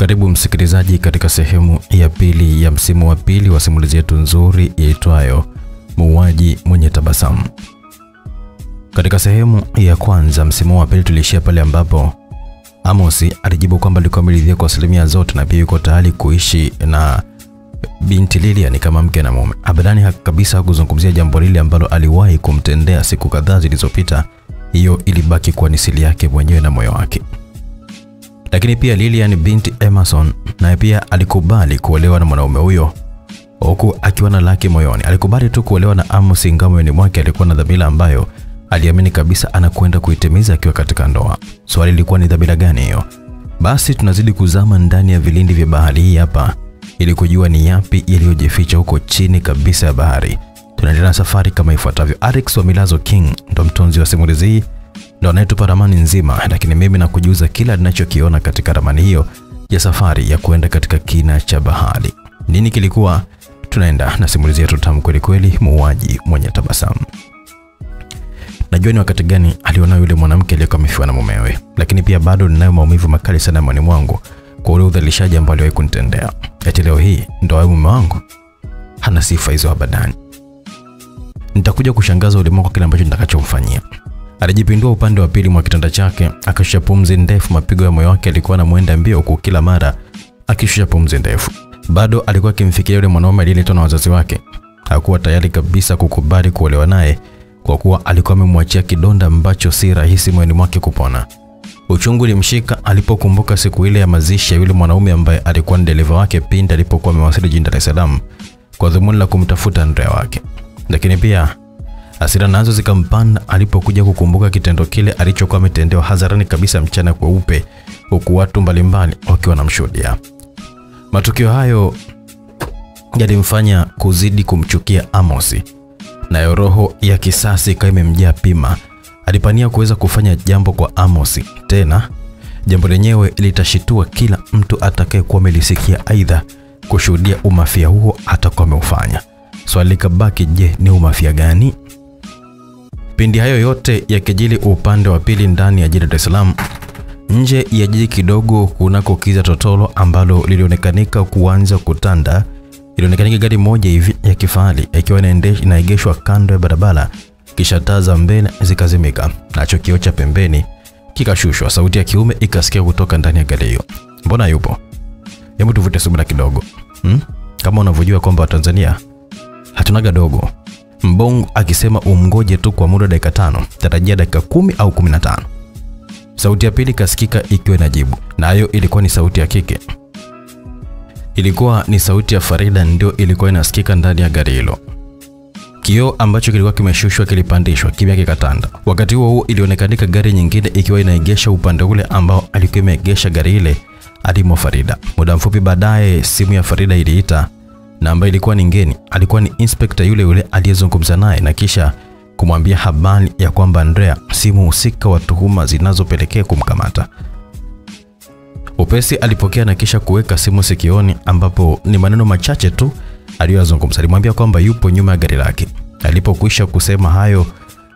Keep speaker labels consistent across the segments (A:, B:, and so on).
A: Karibu msikilizaji katika sehemu ya pili ya msimu wa pili wa simulizi yetu nzuri iitwayo Muuaji Mwenye Tabasamu. Katika sehemu ya kwanza msimu wa pili tuliishia pale ambapo Amosi alijibu kwamba alikuwa ameridhia kwa asilimia zote na pia yuko tayari kuishi na binti Lilian kama mke na mume. Abadani kabisa hakuzungumzia jambo lile ambalo aliwahi kumtendea siku kadhaa zilizopita. Hiyo ilibaki kuwa nisili yake mwenyewe na moyo wake. Lakini pia Lilian binti Emerson naye pia alikubali kuolewa na mwanaume huyo huku akiwa na laki moyoni. Alikubali tu kuolewa na Amos ingawa moyoni mwake alikuwa na dhamira ambayo aliamini kabisa anakwenda kuitimiza akiwa katika ndoa. Swali lilikuwa ni dhamira gani hiyo? Basi tunazidi kuzama ndani ya vilindi vya bahari hii hapa ili kujua ni yapi yaliyojificha huko chini kabisa ya bahari. Tunaendelea na safari kama ifuatavyo. Alex wa Milazo King ndo mtunzi wa simulizi hii, ndo anayetupa ramani nzima, lakini mimi nakujuza kila ninachokiona katika ramani hiyo ya safari ya kuenda katika kina cha bahari. Nini kilikuwa? Tunaenda na simulizi yetu tamu kweli kweli, muuaji mwenye tabasamu. Najua ni wakati gani aliona yule mwanamke aliyekuwa amefiwa na mumewe, lakini pia bado ninayo maumivu makali sana moyoni mwangu kwa ule udhalilishaji ambao aliwahi kunitendea. Eti leo hii ndo awe mume wangu? Hana sifa hizo abadani. Nitakuja kushangaza ulimwengu kile ambacho nitakachomfanyia. Alijipindua upande wa pili mwa kitanda chake, akashusha pumzi ndefu. Mapigo ya moyo wake alikuwa anamwenda mbio, huku kila mara akishusha pumzi ndefu. Bado alikuwa akimfikiria yule mwanaume aliyeletwa na wazazi wake. Hakuwa tayari kabisa kukubali kuolewa naye kwa kuwa alikuwa amemwachia kidonda ambacho si rahisi moyoni mwake kupona. Uchungu ulimshika alipokumbuka siku ile ya mazishi ya yule mwanaume ambaye alikuwa ni dereva wake pindi alipokuwa amewasili jijini Dar es Salaam kwa dhumuni la kumtafuta Andrea wake. Lakini pia hasira nazo zikampanda alipokuja kukumbuka kitendo kile alichokuwa ametendewa hadharani kabisa mchana kweupe, huku watu mbalimbali wakiwa wanamshuhudia. Matukio hayo yalimfanya kuzidi kumchukia Amosi, nayo roho ya kisasi ikawa imemjaa pima. Alipania kuweza kufanya jambo kwa Amosi, tena jambo lenyewe litashitua kila mtu atakayekuwa amelisikia, aidha kushuhudia umafia huo atakuwa ameufanya. Swali likabaki, je, ni umafia gani? Pindi hayo yote yakijili upande wa pili ndani ya jiji la Dar es Salaam, nje ya jiji kidogo kunako kiza totolo ambalo lilionekanika kuanza kutanda, ilionekanika gari moja hivi ya kifahari ikiwa inaegeshwa kando ya barabara, kisha taa za mbele zikazimika, nacho kioo cha pembeni kikashushwa. Sauti ya kiume ikasikia kutoka ndani ya gari hiyo, mbona yupo? Hebu tuvute subira kidogo hmm? Kama unavyojua kwamba Watanzania hatunaga dogo. Mbongo akisema umngoje tu kwa muda dakika tano, tarajia dakika kumi au kumi na tano. Sauti ya pili kasikika ikiwa inajibu, nayo na ilikuwa ni sauti ya kike. Ilikuwa ni sauti ya Farida, ndio ilikuwa inasikika ndani ya gari hilo. Kioo ambacho kilikuwa kimeshushwa kilipandishwa, kimya kikatanda. Wakati huo huo, ilionekanika gari nyingine ikiwa inaegesha upande ule ambao alikuwa imeegesha gari ile alimo Farida. Muda mfupi baadaye, simu ya Farida iliita na ambaye ilikuwa ni ngeni. Alikuwa ni inspekta yule yule aliyezungumza naye na kisha kumwambia habari ya kwamba Andrea si muhusika wa tuhuma zinazopelekea kumkamata. Upesi alipokea na kisha kuweka simu sikioni, ambapo ni maneno machache tu aliyozungumza. Alimwambia kwamba yupo nyuma ya gari lake. Alipokwisha kusema hayo,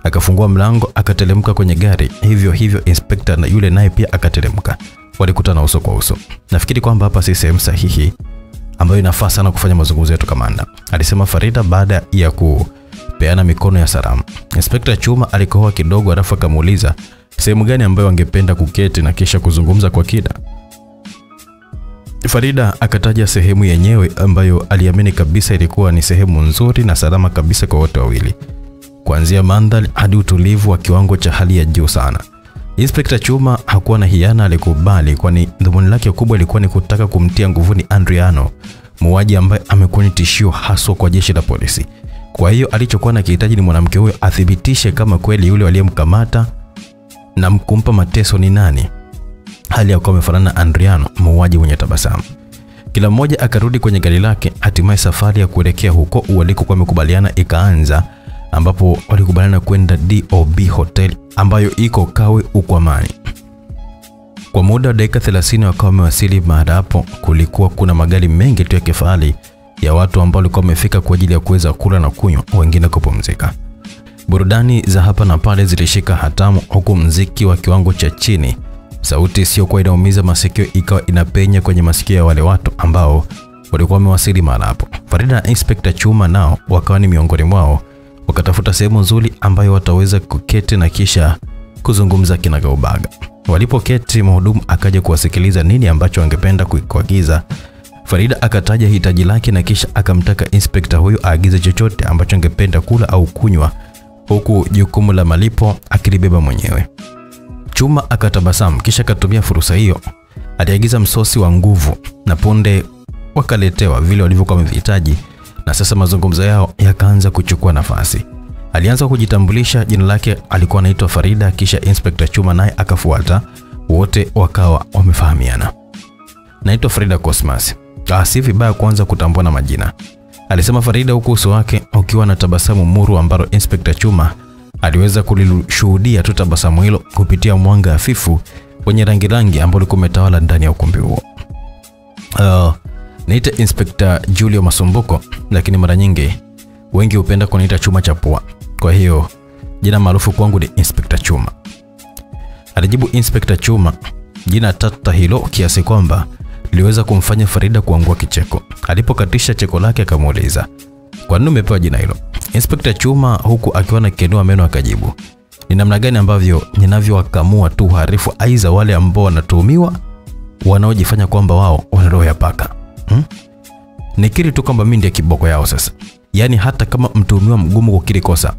A: akafungua mlango akatelemka kwenye gari. Hivyo hivyo inspekta na yule naye pia akatelemka. Walikutana uso kwa uso. Nafikiri kwamba hapa si sehemu sahihi ambayo inafaa sana kufanya mazungumzo yetu, kamanda, alisema Farida baada ya kupeana mikono ya salamu. Inspekta Chuma alikohoa kidogo, alafu akamuuliza sehemu gani ambayo angependa kuketi na kisha kuzungumza kwa kina. Farida akataja sehemu yenyewe ambayo aliamini kabisa ilikuwa ni sehemu nzuri na salama kabisa kwa wote wawili, kuanzia mandhari hadi utulivu wa kiwango cha hali ya juu sana. Inspekta Chuma hakuwa na hiana, alikubali, kwani dhumuni lake kubwa ilikuwa ni kutaka kumtia nguvuni Andriano, muuaji ambaye amekuwa ni tishio haswa kwa jeshi la polisi. Kwa hiyo alichokuwa na kihitaji ni mwanamke huyo athibitishe kama kweli yule aliyemkamata na mkumpa mateso ni nani, hali ya kuwa amefanana na Andriano, muuaji mwenye tabasamu. Kila mmoja akarudi kwenye gari lake. Hatimaye safari ya kuelekea huko walikokuwa wamekubaliana ikaanza ambapo walikubaliana kwenda DOB Hotel ambayo iko Kawe Ukwamani. Kwa muda wa dakika 30 wakawa wamewasili mahali hapo. Kulikuwa kuna magari mengi tu ya kifahari ya watu ambao walikuwa wamefika kwa ajili ya kuweza kula na kunywa, wengine kupumzika. Burudani za hapa na pale zilishika hatamu, huku mziki wa kiwango cha chini Sauti isiyokuwa inaumiza masikio ikawa inapenya kwenye masikio ya wale watu ambao walikuwa wamewasili mahali hapo. Farida na Inspector Chuma nao wakawa ni miongoni mwao, wakatafuta sehemu nzuri ambayo wataweza kuketi na kisha kuzungumza kinagaubaga. Walipoketi, mhudumu akaja kuwasikiliza nini ambacho angependa kuagiza. Farida akataja hitaji lake na kisha akamtaka inspekta huyo aagize chochote ambacho angependa kula au kunywa, huku jukumu la malipo akilibeba mwenyewe. Chuma akatabasamu kisha akatumia fursa hiyo, aliagiza msosi wa nguvu na punde wakaletewa vile walivyokuwa wamevihitaji, na sasa mazungumzo yao yakaanza kuchukua nafasi. Alianza kujitambulisha, jina lake alikuwa anaitwa Farida, kisha Inspector Chuma naye akafuata. Wote wakawa wamefahamiana. Naitwa Farida Cosmas. Ah, si vibaya kuanza kutambua na majina, alisema Farida, huku uso wake ukiwa na tabasamu muru ambalo Inspector Chuma aliweza kulishuhudia tu tabasamu hilo kupitia mwanga hafifu wenye rangi rangi ambao ulikuwa umetawala ndani ya ukumbi huo. Uh, niite Inspector Julio Masumbuko, lakini mara nyingi wengi hupenda kuniita Chuma cha Pua. Kwa hiyo jina maarufu kwangu ni Inspector Chuma, alijibu Inspector Chuma, jina tata hilo kiasi kwamba liweza kumfanya Farida kuangua kicheko. Alipokatisha cheko lake akamuuliza, kwa nini umepewa jina hilo? Inspector Chuma huku akiwa na kenua meno akajibu, ni namna gani ambavyo ninavyowakamua tu harifu aiza wale ambao wanatuhumiwa wanaojifanya kwamba wao wana roho ya paka hmm? Nikiri tu kwamba mimi ndiye kiboko yao sasa. Yaani hata kama mtuhumiwa mgumu kukiri kosa,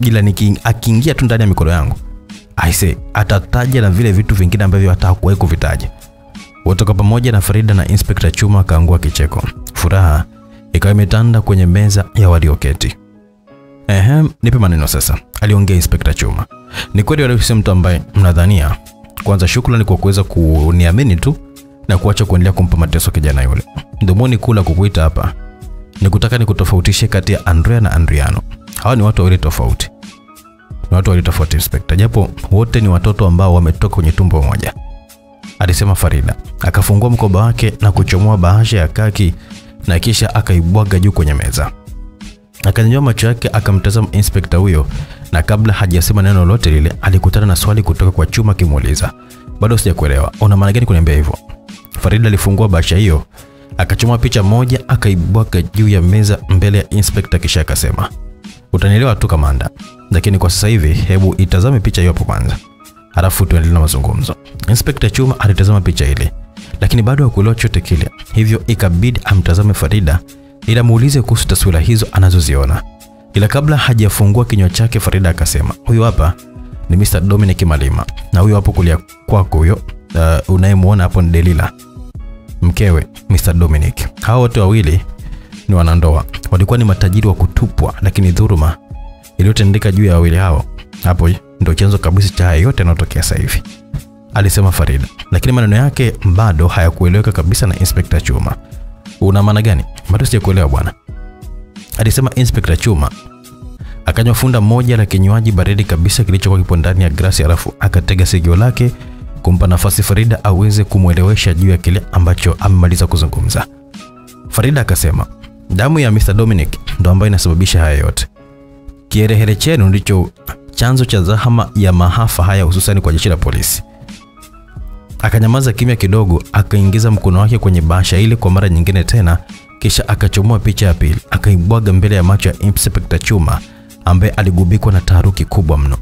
A: ila akiingia tu ndani ya mikono yangu aise, atataja na vile vitu vingine ambavyo hata hakuwahi kuvitaja. Wote kwa pamoja na Farida na Inspector Chuma akaangua kicheko. Furaha ikawa imetanda kwenye meza ya walioketi. Ehem, nipe maneno sasa, aliongea Inspector Chuma. Ni kweli si mtu ambaye mnadhania. Kwanza shukrani kwa kuweza kuniamini tu na kuacha kuendelea kumpa mateso kijana yule. Dhumuni kula kukuita hapa ni kutaka nikutofautishe kati ya Andrea na Andriano. Hawa ni watu wawili tofauti, ni watu wawili tofauti Inspector, japo wote ni watoto ambao wametoka kwenye tumbo moja, alisema Farida. Akafungua mkoba wake na kuchomoa bahasha ya kaki na kisha akaibwaga juu kwenye meza. Akanyanyua macho yake akamtazama inspekta huyo, na kabla hajasema neno lolote lile, alikutana na swali kutoka kwa Chuma akimuuliza, bado sijakuelewa, una maana gani kuniambia hivyo? Farida alifungua bahasha hiyo, akachoma picha moja, akaibwaga juu ya meza mbele ya inspekta, kisha akasema, utanielewa tu kamanda, lakini kwa sasa hivi hebu itazame picha hiyo hapo kwanza, halafu tuendelee na mazungumzo. Inspekta Chuma alitazama picha ile, lakini bado hakuelewa chote kile, hivyo ikabidi amtazame Farida ili muulize kuhusu taswira hizo anazoziona. Ila kabla hajafungua kinywa chake, Farida akasema, huyu hapa ni Mr. Dominic Malima na huyu hapo kulia kwako huyo uh, unayemwona hapo ni Delila, mkewe Mr. Dominic. Hao wote wawili ni wanandoa, walikuwa ni matajiri wa kutupwa, lakini dhuruma iliyotendeka juu ya wawili hao hapo ndio chanzo kabisa cha haya yote yanayotokea sasa hivi, alisema Farida, lakini maneno yake bado hayakueleweka kabisa na Inspector Chuma. Una maana gani? Bado sijakuelewa bwana, alisema Inspector Chuma. Akanywa funda moja la kinywaji baridi kabisa kilichokuwa kipo ndani ya glasi, alafu akatega sikio lake kumpa nafasi Farida aweze kumwelewesha juu ya kile ambacho amemaliza kuzungumza. Farida akasema, damu ya Mr. Dominic ndo ambayo inasababisha haya yote. Kiherehere chenu ndicho chanzo cha zahama ya mahafa haya, hususan kwa jeshi la polisi. Akanyamaza kimya kidogo, akaingiza mkono wake kwenye bahasha ile kwa mara nyingine tena, kisha akachomoa picha ya pili, akaibwaga mbele ya macho ya Inspector Chuma ambaye aligubikwa na taharuki kubwa mno.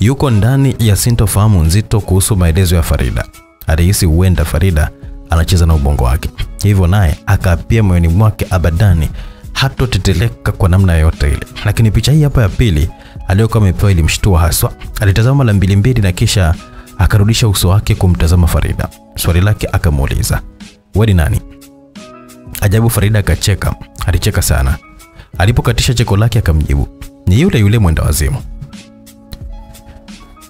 A: Yuko ndani ya sintofahamu nzito kuhusu maelezo ya Farida. Alihisi huenda Farida anacheza na ubongo wake, hivyo naye akaapia moyoni mwake abadani hatoteteleka kwa namna yoyote ile. Lakini picha hii hapa ya pili aliyokuwa amepewa ilimshtua haswa. Alitazama mara mbili mbili na kisha akarudisha uso wake kumtazama Farida. Swali lake akamuuliza, wewe ni nani? Ajabu, Farida akacheka, alicheka sana. Alipokatisha cheko lake akamjibu, ni yule yule mwenda wazimu.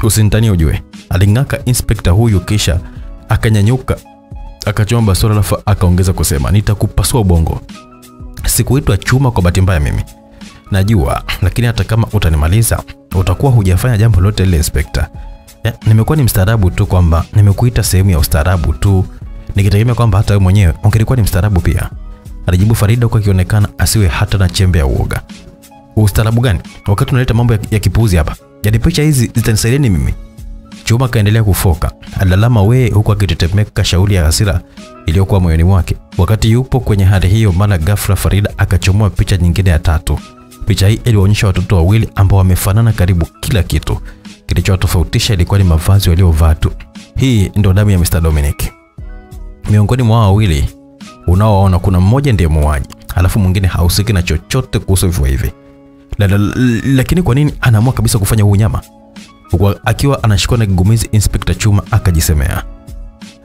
A: Usinitanie ujue, aling'aka inspekta huyu, kisha akanyanyuka akachoma basura alafu akaongeza kusema, nitakupasua ubongo. Sikuitwa chuma kwa bahati mbaya mimi, najua, lakini hata kama utanimaliza utakuwa hujafanya jambo lote lile inspekta. Ya, nimekuwa ni mstaarabu tu kwamba nimekuita sehemu ya ustaarabu tu nikitegemea kwamba hata wewe mwenyewe ungelikuwa ni mstaarabu pia, alijibu Farida huku akionekana asiwe hata na chembe ya uoga. Ustaarabu gani wakati unaleta mambo ya, ya kipuuzi hapa? yani picha hizi zitanisaidia mimi? Chuma akaendelea kufoka, alalama wee, huku akitetemeka shauli ya hasira iliyokuwa moyoni mwake. Wakati yupo kwenye hali hiyo, mara ghafla Farida akachomoa picha nyingine ya tatu. Picha hii iliwaonyesha watoto wawili ambao wamefanana karibu kila kitu. Kilichowatofautisha ilikuwa ni mavazi waliovaa tu. Hii ndio damu ya Mr. Dominic. Miongoni mwa wawili unaowaona, kuna mmoja ndiye muuaji, alafu mwingine hausiki na chochote kuhusu vifo hivi. La, la, la, lakini kwa nini anaamua kabisa kufanya huu nyama? Huku akiwa anashikwa na kigumizi, Inspector Chuma akajisemea,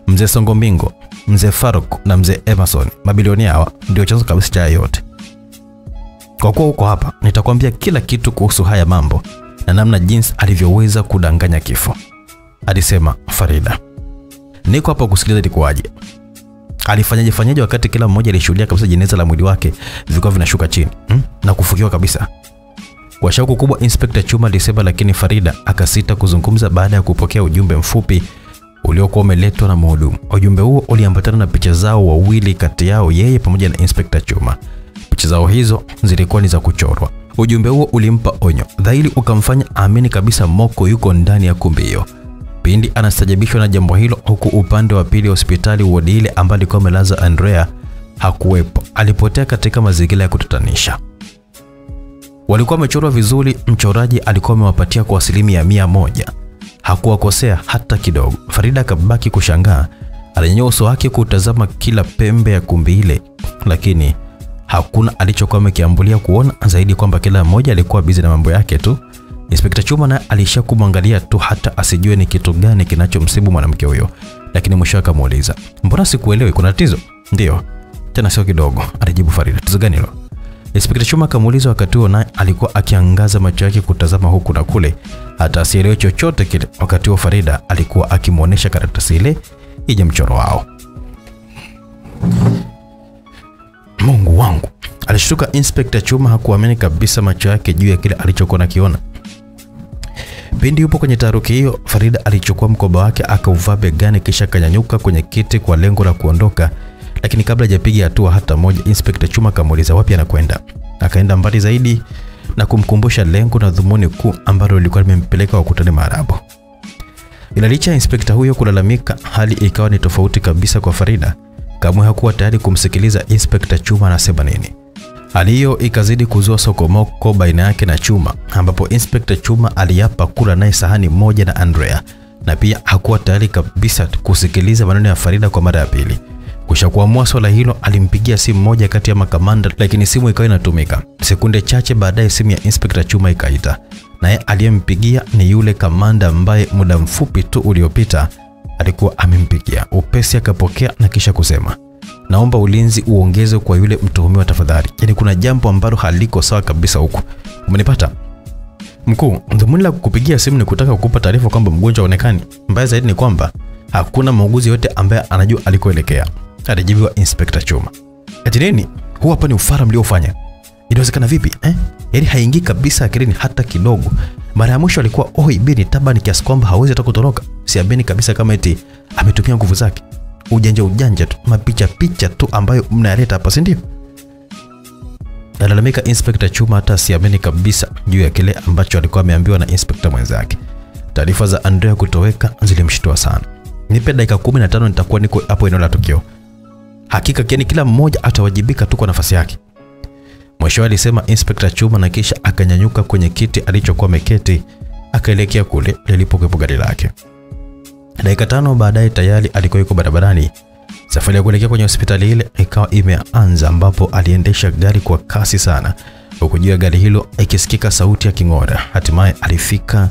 A: mzee Songo Mbingo, mzee Faruk na mzee Emerson, mabilioni hawa ndio chanzo kabisa cha yote. Kwa kuwa uko hapa, nitakwambia kila kitu kuhusu haya mambo na namna jinsi alivyoweza kudanganya kifo, alisema Farida. Niko hapa kusikiliza ilikuwaje, alifanyaje fanyaje wakati kila mmoja alishuhudia kabisa jeneza la mwili wake vilikuwa vinashuka chini hmm? na kufukiwa kabisa. Kwa shauku kubwa Inspekta Chuma alisema, lakini Farida akasita kuzungumza baada ya kupokea ujumbe mfupi uliokuwa umeletwa na mhudumu. Ujumbe huo uliambatana na picha zao wawili, kati yao yeye pamoja na Inspekta Chuma. Picha zao hizo zilikuwa ni za kuchorwa. Ujumbe huo ulimpa onyo dhahiri, ukamfanya amini kabisa Moko yuko ndani ya kumbi hiyo. Pindi anastajabishwa na jambo hilo, huku upande wa pili hospitali wodi ile ambayo alikuwa amelaza Andrea hakuwepo, alipotea katika mazingira ya kutatanisha. Walikuwa wamechorwa vizuri, mchoraji alikuwa amewapatia kwa asilimia mia moja, hakuwakosea hata kidogo. Farida akabaki kushangaa, alinyanyua uso wake kutazama kila pembe ya kumbi ile, lakini hakuna alichokuwa amekiambulia kuona zaidi kwamba kila mmoja alikuwa bizi na mambo yake tu. Inspekta Chuma naye alisha kumwangalia tu hata asijue ni kitu gani kinachomsibu mwanamke huyo, lakini mwisho akamuuliza, mbona sikuelewi, kuna tatizo? Ndiyo, tena sio kidogo, alijibu Farida. Tatizo gani hilo? Inspekta Chuma akamuuliza. Wakati huo naye alikuwa akiangaza macho yake kutazama huku na kule, hata asielewe chochote kile. Wakati huo Farida alikuwa akimwonyesha karatasi ile yenye mchoro wao. Mungu wangu, alishtuka Inspekta Chuma. Hakuamini kabisa macho yake juu ya kile alichokuwa nakiona. Pindi yupo kwenye taharuki hiyo, Farida alichukua mkoba wake akauvaa begani, kisha akanyanyuka kwenye kiti kwa lengo la kuondoka, lakini kabla hajapiga hatua hata moja, Inspekta Chuma akamuuliza wapi anakwenda. Akaenda mbali zaidi na kumkumbusha lengo na dhumuni kuu ambalo lilikuwa limempeleka wakutane Maarabu. Ila licha ya inspekta huyo kulalamika, hali ikawa ni tofauti kabisa kwa Farida. Kamwe hakuwa tayari kumsikiliza Inspekta Chuma anasema nini. Hali hiyo ikazidi kuzua sokomoko baina yake na Chuma, ambapo Inspekta Chuma aliapa kula naye sahani moja na Andrea, na pia hakuwa tayari kabisa kusikiliza maneno ya Farida kwa mara ya pili. Kisha kuamua swala hilo, alimpigia simu moja kati ya makamanda, lakini simu ikawa inatumika. Sekunde chache baadaye, simu ya Inspekta Chuma ikaita, naye aliyempigia ni yule kamanda ambaye muda mfupi tu uliopita alikuwa amempigia. Upesi akapokea na kisha kusema naomba ulinzi uongeze kwa yule mtuhumiwa tafadhali. Yaani kuna jambo ambalo haliko sawa kabisa huku. Umenipata? Mkuu, dhumuni la kukupigia simu ni kutaka kukupa taarifa kwamba mgonjwa haonekani. Mbaya zaidi ni kwamba hakuna muuguzi yote ambaye anajua alikoelekea. Alijibiwa Inspekta Chuma. Ati nini? Huu hapa ni ufara mliofanya. Inawezekana vipi eh? Yaani haingii kabisa akilini hata kidogo. Mara ya mwisho alikuwa oi bini tabani kiasi kwamba hawezi hata kutoroka. Siamini kabisa kama eti ametumia nguvu zake ujanja ujanja tu, mapicha picha tu ambayo mnayaleta hapa, si ndio? Alalamika Inspekta Chuma, hata siamini kabisa juu ya kile ambacho alikuwa ameambiwa na inspekta mwenzake. Taarifa za Andrea kutoweka zilimshtua sana. Nipe dakika kumi na tano nitakuwa niko hapo eneo la tukio. Hakika kiani kila mmoja atawajibika tu kwa nafasi yake. Mwisho alisema Inspekta Chuma, na kisha akanyanyuka kwenye kiti alichokuwa ameketi akaelekea kule lilipokuwepo gari lake. Dakika tano baadaye tayari alikuwa yuko barabarani. Safari ya kuelekea kwenye hospitali ile ikawa imeanza, ambapo aliendesha gari kwa kasi sana, huku juu ya gari hilo ikisikika sauti ya king'ora. Hatimaye alifika.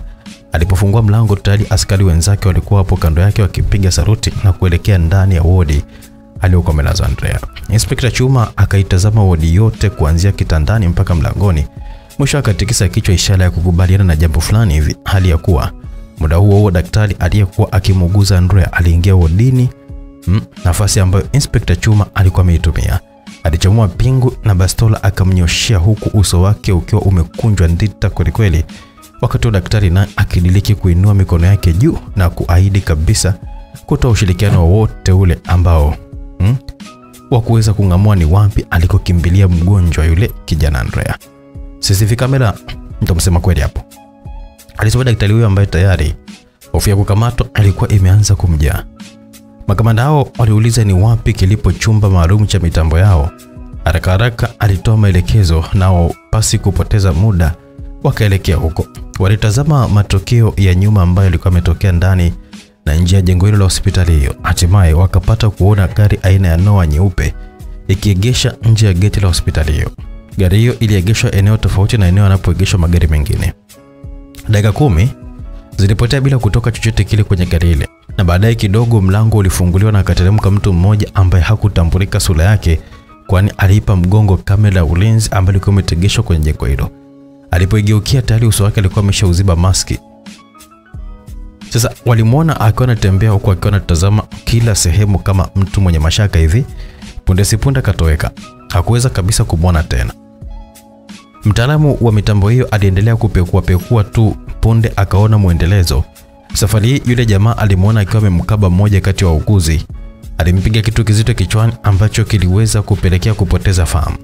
A: Alipofungua mlango, tayari askari wenzake walikuwa hapo kando yake wakipiga saruti na kuelekea ndani ya wodi aliyokuwa amelazwa Andrea. Inspekta Chuma akaitazama wodi yote kuanzia kitandani mpaka mlangoni, mwisho akatikisa kichwa, ishara ya kukubaliana na jambo fulani hivi, hali ya kuwa Muda huo huo daktari aliyekuwa akimuguza Andrea aliingia wodini, mm, nafasi ambayo Inspekta Chuma alikuwa ameitumia. Alichomoa pingu na bastola akamnyoshia, huku uso wake ukiwa umekunjwa ndita kwelikweli, wakati wa daktari naye akidiliki kuinua mikono yake juu na kuahidi kabisa kutoa ushirikiano wowote ule ambao mm, wa kuweza kung'amua ni wapi alikokimbilia mgonjwa yule kijana Andrea. CCTV kamera, nitamsema kweli hapo alisema daktari huyo ambaye tayari Hofu ya kukamatwa alikuwa imeanza kumjaa. Makamanda hao waliuliza ni wapi kilipo chumba maalum cha mitambo yao. Haraka haraka alitoa maelekezo, nao pasi kupoteza muda wakaelekea huko. Walitazama matokeo ya nyuma ambayo yalikuwa yametokea ndani na nje ya jengo hilo la hospitali hiyo. Hatimaye wakapata kuona gari aina ya Noah nyeupe ikiegesha nje ya geti la hospitali hiyo. Gari hiyo iliegeshwa eneo tofauti na eneo anapoegeshwa magari mengine. Dakika kumi zilipotea bila kutoka chochote kile kwenye gari ile, na baadaye kidogo mlango ulifunguliwa na akateremka mtu mmoja ambaye hakutambulika sura yake, kwani aliipa mgongo kamera ya ulinzi ambayo ilikuwa imetegeshwa kwenye jengo hilo. Alipoigeukia tayari uso wake alikuwa ameshauziba maski. Sasa walimwona akiwa anatembea huku akiwa anatazama kila sehemu kama mtu mwenye mashaka hivi. Punde si punde katoweka, hakuweza kabisa kumwona tena. Mtaalamu wa mitambo hiyo aliendelea kupekua pekua tu, punde akaona mwendelezo. Safari hii yule jamaa alimwona akiwa amemkaba mmoja kati ya wa wauguzi, alimpiga kitu kizito kichwani ambacho kiliweza kupelekea kupoteza fahamu.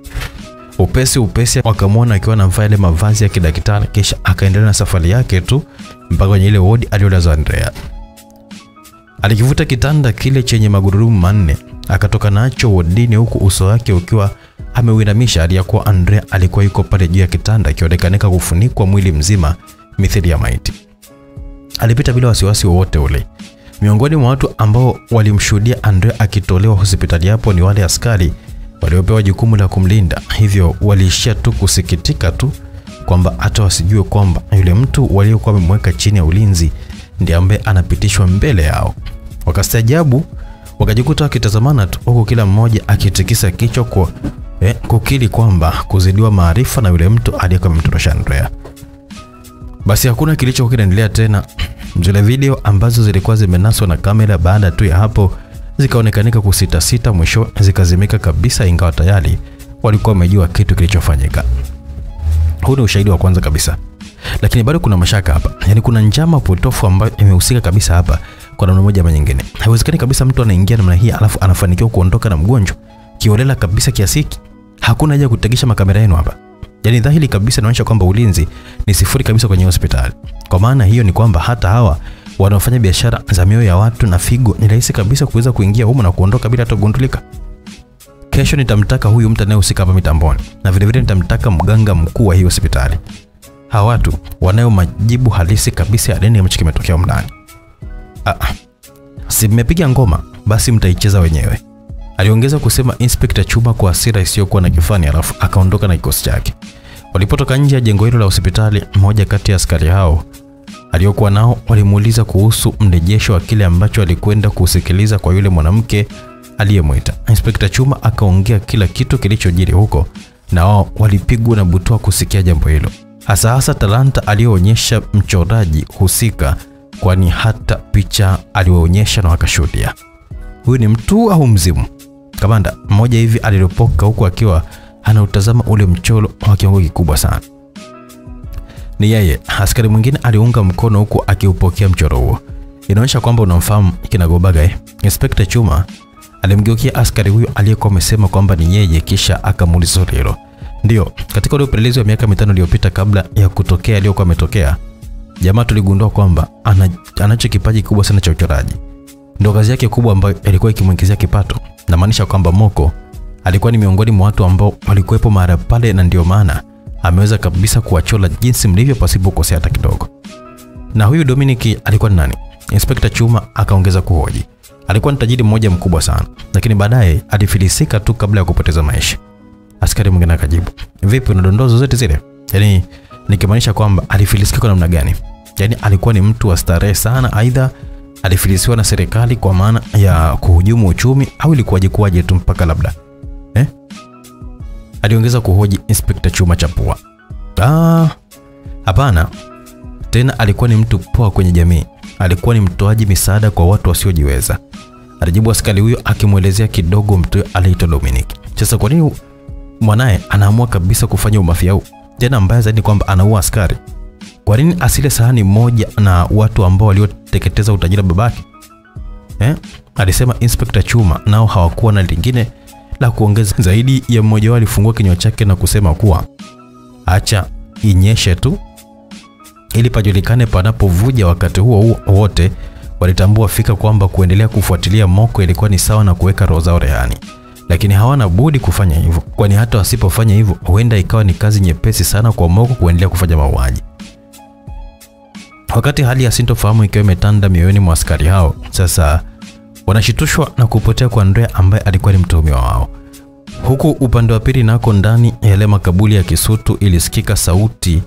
A: Upesi upesi wakamwona akiwa anamvaa yale mavazi ya kidaktari, kisha akaendelea na safari yake tu mpaka kwenye ile wodi aliyolazwa Andrea. Alikivuta kitanda kile chenye magurudumu manne akatoka nacho wodini, huku uso wake ukiwa ameuinamisha, hali ya kuwa Andrea alikuwa yuko pale juu ya kitanda akionekanika kufunikwa mwili mzima mithili ya maiti. Alipita bila wasiwasi wowote ule. Miongoni mwa watu ambao walimshuhudia Andrea akitolewa hospitali hapo ni wale askari waliopewa jukumu la kumlinda, hivyo waliishia tu kusikitika tu kwamba hata wasijue kwamba yule mtu waliokuwa wamemweka chini ya ulinzi ndiye ambaye anapitishwa mbele yao. Wakastaajabu, wakajikuta wakitazamana tu, huku kila mmoja akitikisa kichwa kwa eh, kukiri kwamba kuzidiwa maarifa na yule mtu aliyekuwa amemtorosha Andrea. Basi hakuna kilichokuwa kinaendelea tena. Zile video ambazo zilikuwa zimenaswa na kamera, baada tu ya hapo zikaonekanika kusitasita, mwisho zikazimika kabisa, ingawa tayari walikuwa wamejua kitu kilichofanyika. Huu ni ushahidi wa kwanza kabisa, lakini bado kuna mashaka hapa, yaani kuna njama potofu ambayo imehusika kabisa hapa kwa namna moja ama nyingine. Haiwezekani kabisa mtu anaingia namna hii alafu anafanikiwa kuondoka na mgonjwa kiolela kabisa kiasi hiki. Hakuna haja ya kutegesha makamera yenu hapa. Yaani dhahiri kabisa inaonyesha kwamba ulinzi ni sifuri kabisa kwenye hospitali. Kwa maana hiyo ni kwamba hata hawa wanaofanya biashara za mioyo ya watu na figo ni rahisi kabisa kuweza kuingia humo na kuondoka bila hata kugundulika. Kesho nitamtaka huyu mtu anayehusika hapa mitamboni na vilevile nitamtaka mganga mkuu wa hii hospitali. Hawa watu wanayo majibu halisi kabisa ya nini ambacho kimetokea mndani. Ah, si mmepiga ngoma basi mtaicheza wenyewe, aliongeza kusema Inspector Chuma kwa hasira isiyokuwa na kifani, alafu akaondoka na kikosi chake. Walipotoka nje ya jengo hilo la hospitali, mmoja kati ya askari hao aliokuwa nao walimuuliza kuhusu mrejesho wa kile ambacho alikwenda kusikiliza kwa yule mwanamke aliyemwita. Inspekta Chuma akaongea kila kitu kilichojiri huko, na wao walipigwa na butwa kusikia jambo hilo, hasa hasa talanta aliyoonyesha mchoraji husika, kwani hata picha aliyoonyesha na wakashuhudia. Huyu ni mtu au mzimu? Kamanda mmoja hivi aliropoka huku akiwa anautazama ule mchoro wa kiwango kikubwa sana. Ni yeye. Askari mwingine aliunga mkono huku akiupokea mchoro huo. Inaonyesha kwamba unamfahamu kinagobaga eh. Inspekta Chuma alimgeukia askari huyo aliyekuwa amesema kwamba ni yeye, kisha akamuuliza swali hilo. Ndio, katika ule upelelezi wa miaka mitano iliyopita kabla ya kutokea aliyokuwa ametokea, jamaa tuligundua kwamba ana, anacho kipaji kikubwa sana cha uchoraji. Ndio kazi yake kubwa ambayo ilikuwa ikimwingizia kipato. Namaanisha kwamba Moko alikuwa ni miongoni mwa watu ambao walikuwepo mara pale, na ndio maana ameweza kabisa kuwachola jinsi mlivyo pasipo kukosea hata kidogo. Na huyu Dominic alikuwa ni nani? Inspekta Chuma akaongeza kuhoji. Alikuwa ni tajiri mmoja mkubwa sana, lakini baadaye alifilisika tu kabla ya kupoteza maisha. Askari mwingine akajibu, vipi, una dondoo zozote zile? Yaani nikimaanisha kwamba alifilisika kwa namna gani? Yaani alikuwa ni mtu wa starehe sana, aidha alifilisiwa na serikali kwa maana ya kuhujumu uchumi, au ilikuwaje kuwaje tu mpaka labda eh? Aliongeza kuhoji Inspekta Chuma Chapua. Ah, hapana. Tena alikuwa ni mtu poa kwenye jamii, alikuwa ni mtoaji misaada kwa watu wasiojiweza, alijibu askari huyo akimwelezea kidogo mtu aliyeitwa Dominic. Sasa kwa nini mwanaye anaamua kabisa kufanya umafia huu? Tena mbaya zaidi kwamba anaua askari. Kwa nini asile sahani moja na watu ambao walioteketeza utajiri babake eh? Alisema Inspekta Chuma. Nao hawakuwa na lingine la kuongeza zaidi ya mmoja wao alifungua kinywa chake na kusema kuwa acha inyeshe tu ili pajulikane panapovuja. Wakati huo wote walitambua fika kwamba kuendelea kufuatilia Moko ilikuwa ni sawa na kuweka roho zao rehani, lakini hawana budi kufanya hivyo, kwani hata wasipofanya hivyo huenda ikawa ni kazi nyepesi sana kwa Moko kuendelea kufanya mauaji. Wakati hali ya sintofahamu ikiwa imetanda mioyoni mwa askari hao, sasa wanashitushwa na kupotea kwa Andrea ambaye alikuwa ni mtuhumiwa wao. Huku upande wa pili nako ndani ya ile makaburi ya Kisutu ilisikika sauti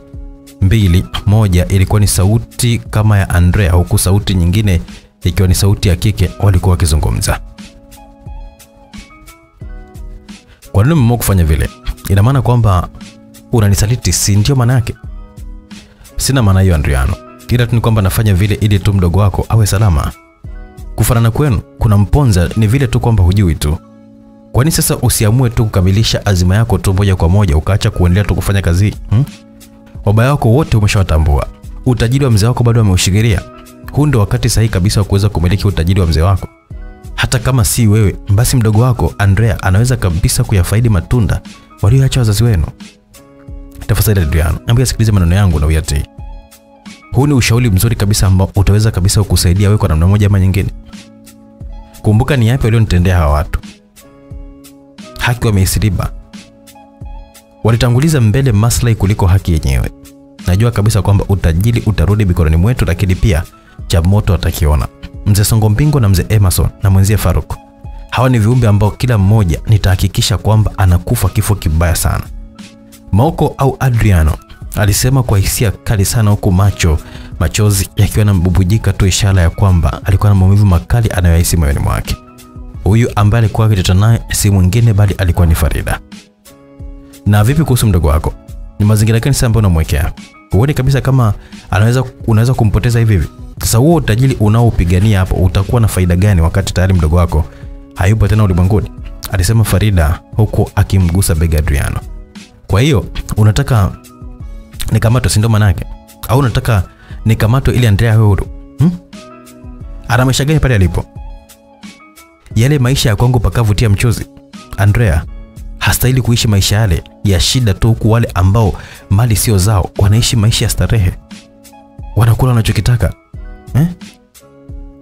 A: mbili. Moja ilikuwa ni sauti kama ya Andrea, huku sauti nyingine ikiwa ni sauti ya kike. Walikuwa wakizungumza. Kwa nini mmeamua kufanya vile? Ina maana kwamba unanisaliti, si ndio maana yake? Sina maana hiyo Andriano, ila tu ni kwamba nafanya vile ili tu mdogo wako awe salama. Kufanana kwenu kuna mponza, ni vile tu kwamba hujui tu. Kwani sasa usiamue tu kukamilisha azima yako tu moja kwa moja ukaacha kuendelea tu kufanya kazi hmm? Wabaya wako wote umeshawatambua, utajiri wa mzee wako bado ameushikilia. Huu ndio wakati sahihi kabisa wa kuweza kumiliki utajiri wa mzee wako. Hata kama si wewe, basi mdogo wako Andrea anaweza kabisa kuyafaidi matunda walioacha wazazi wenu. Tafadhali Adriano, ambia sikilize maneno yangu na uyatii. Huu ni ushauri mzuri kabisa ambao utaweza kabisa kukusaidia wewe kwa namna moja ama nyingine. Kumbuka ni yapi walionitendea hawa watu. Haki wameisiliba, walitanguliza mbele maslahi kuliko haki yenyewe. Najua kabisa kwamba utajiri utarudi mikononi mwetu, lakini pia cha moto atakiona. Mzee Songo Mbingo na mzee Emerson na mwenzie Faruk, hawa ni viumbe ambao kila mmoja nitahakikisha kwamba anakufa kifo kibaya sana. Moko au Adriano alisema kwa hisia kali sana, huku macho machozi yakiwa yanambubujika tu, ishara ya kwamba alikuwa na maumivu makali anayohisi moyoni mwake. Huyu ambaye alikuwa akiteta naye si mwingine bali alikuwa ni Farida. Na vipi kuhusu mdogo wako? Ni mazingira gani sasa ambayo unamwekea? Huoni kabisa kama anaweza unaweza kumpoteza hivi hivi? Sasa huo utajiri unaopigania hapo utakuwa na faida gani wakati tayari mdogo wako hayupo tena ulimwenguni? Alisema Farida huku akimgusa bega Adriano. Kwa hiyo unataka nikamatwe, si ndio manake? Au unataka nikamatwe ili Andrea awe huru? Hmm? Ana maisha gani pale alipo? Yale maisha ya kwangu pakavutia mchuzi. Andrea hastahili kuishi maisha yale ya shida tu, huku wale ambao mali sio zao wanaishi maisha ya starehe, wanakula wanachokitaka eh?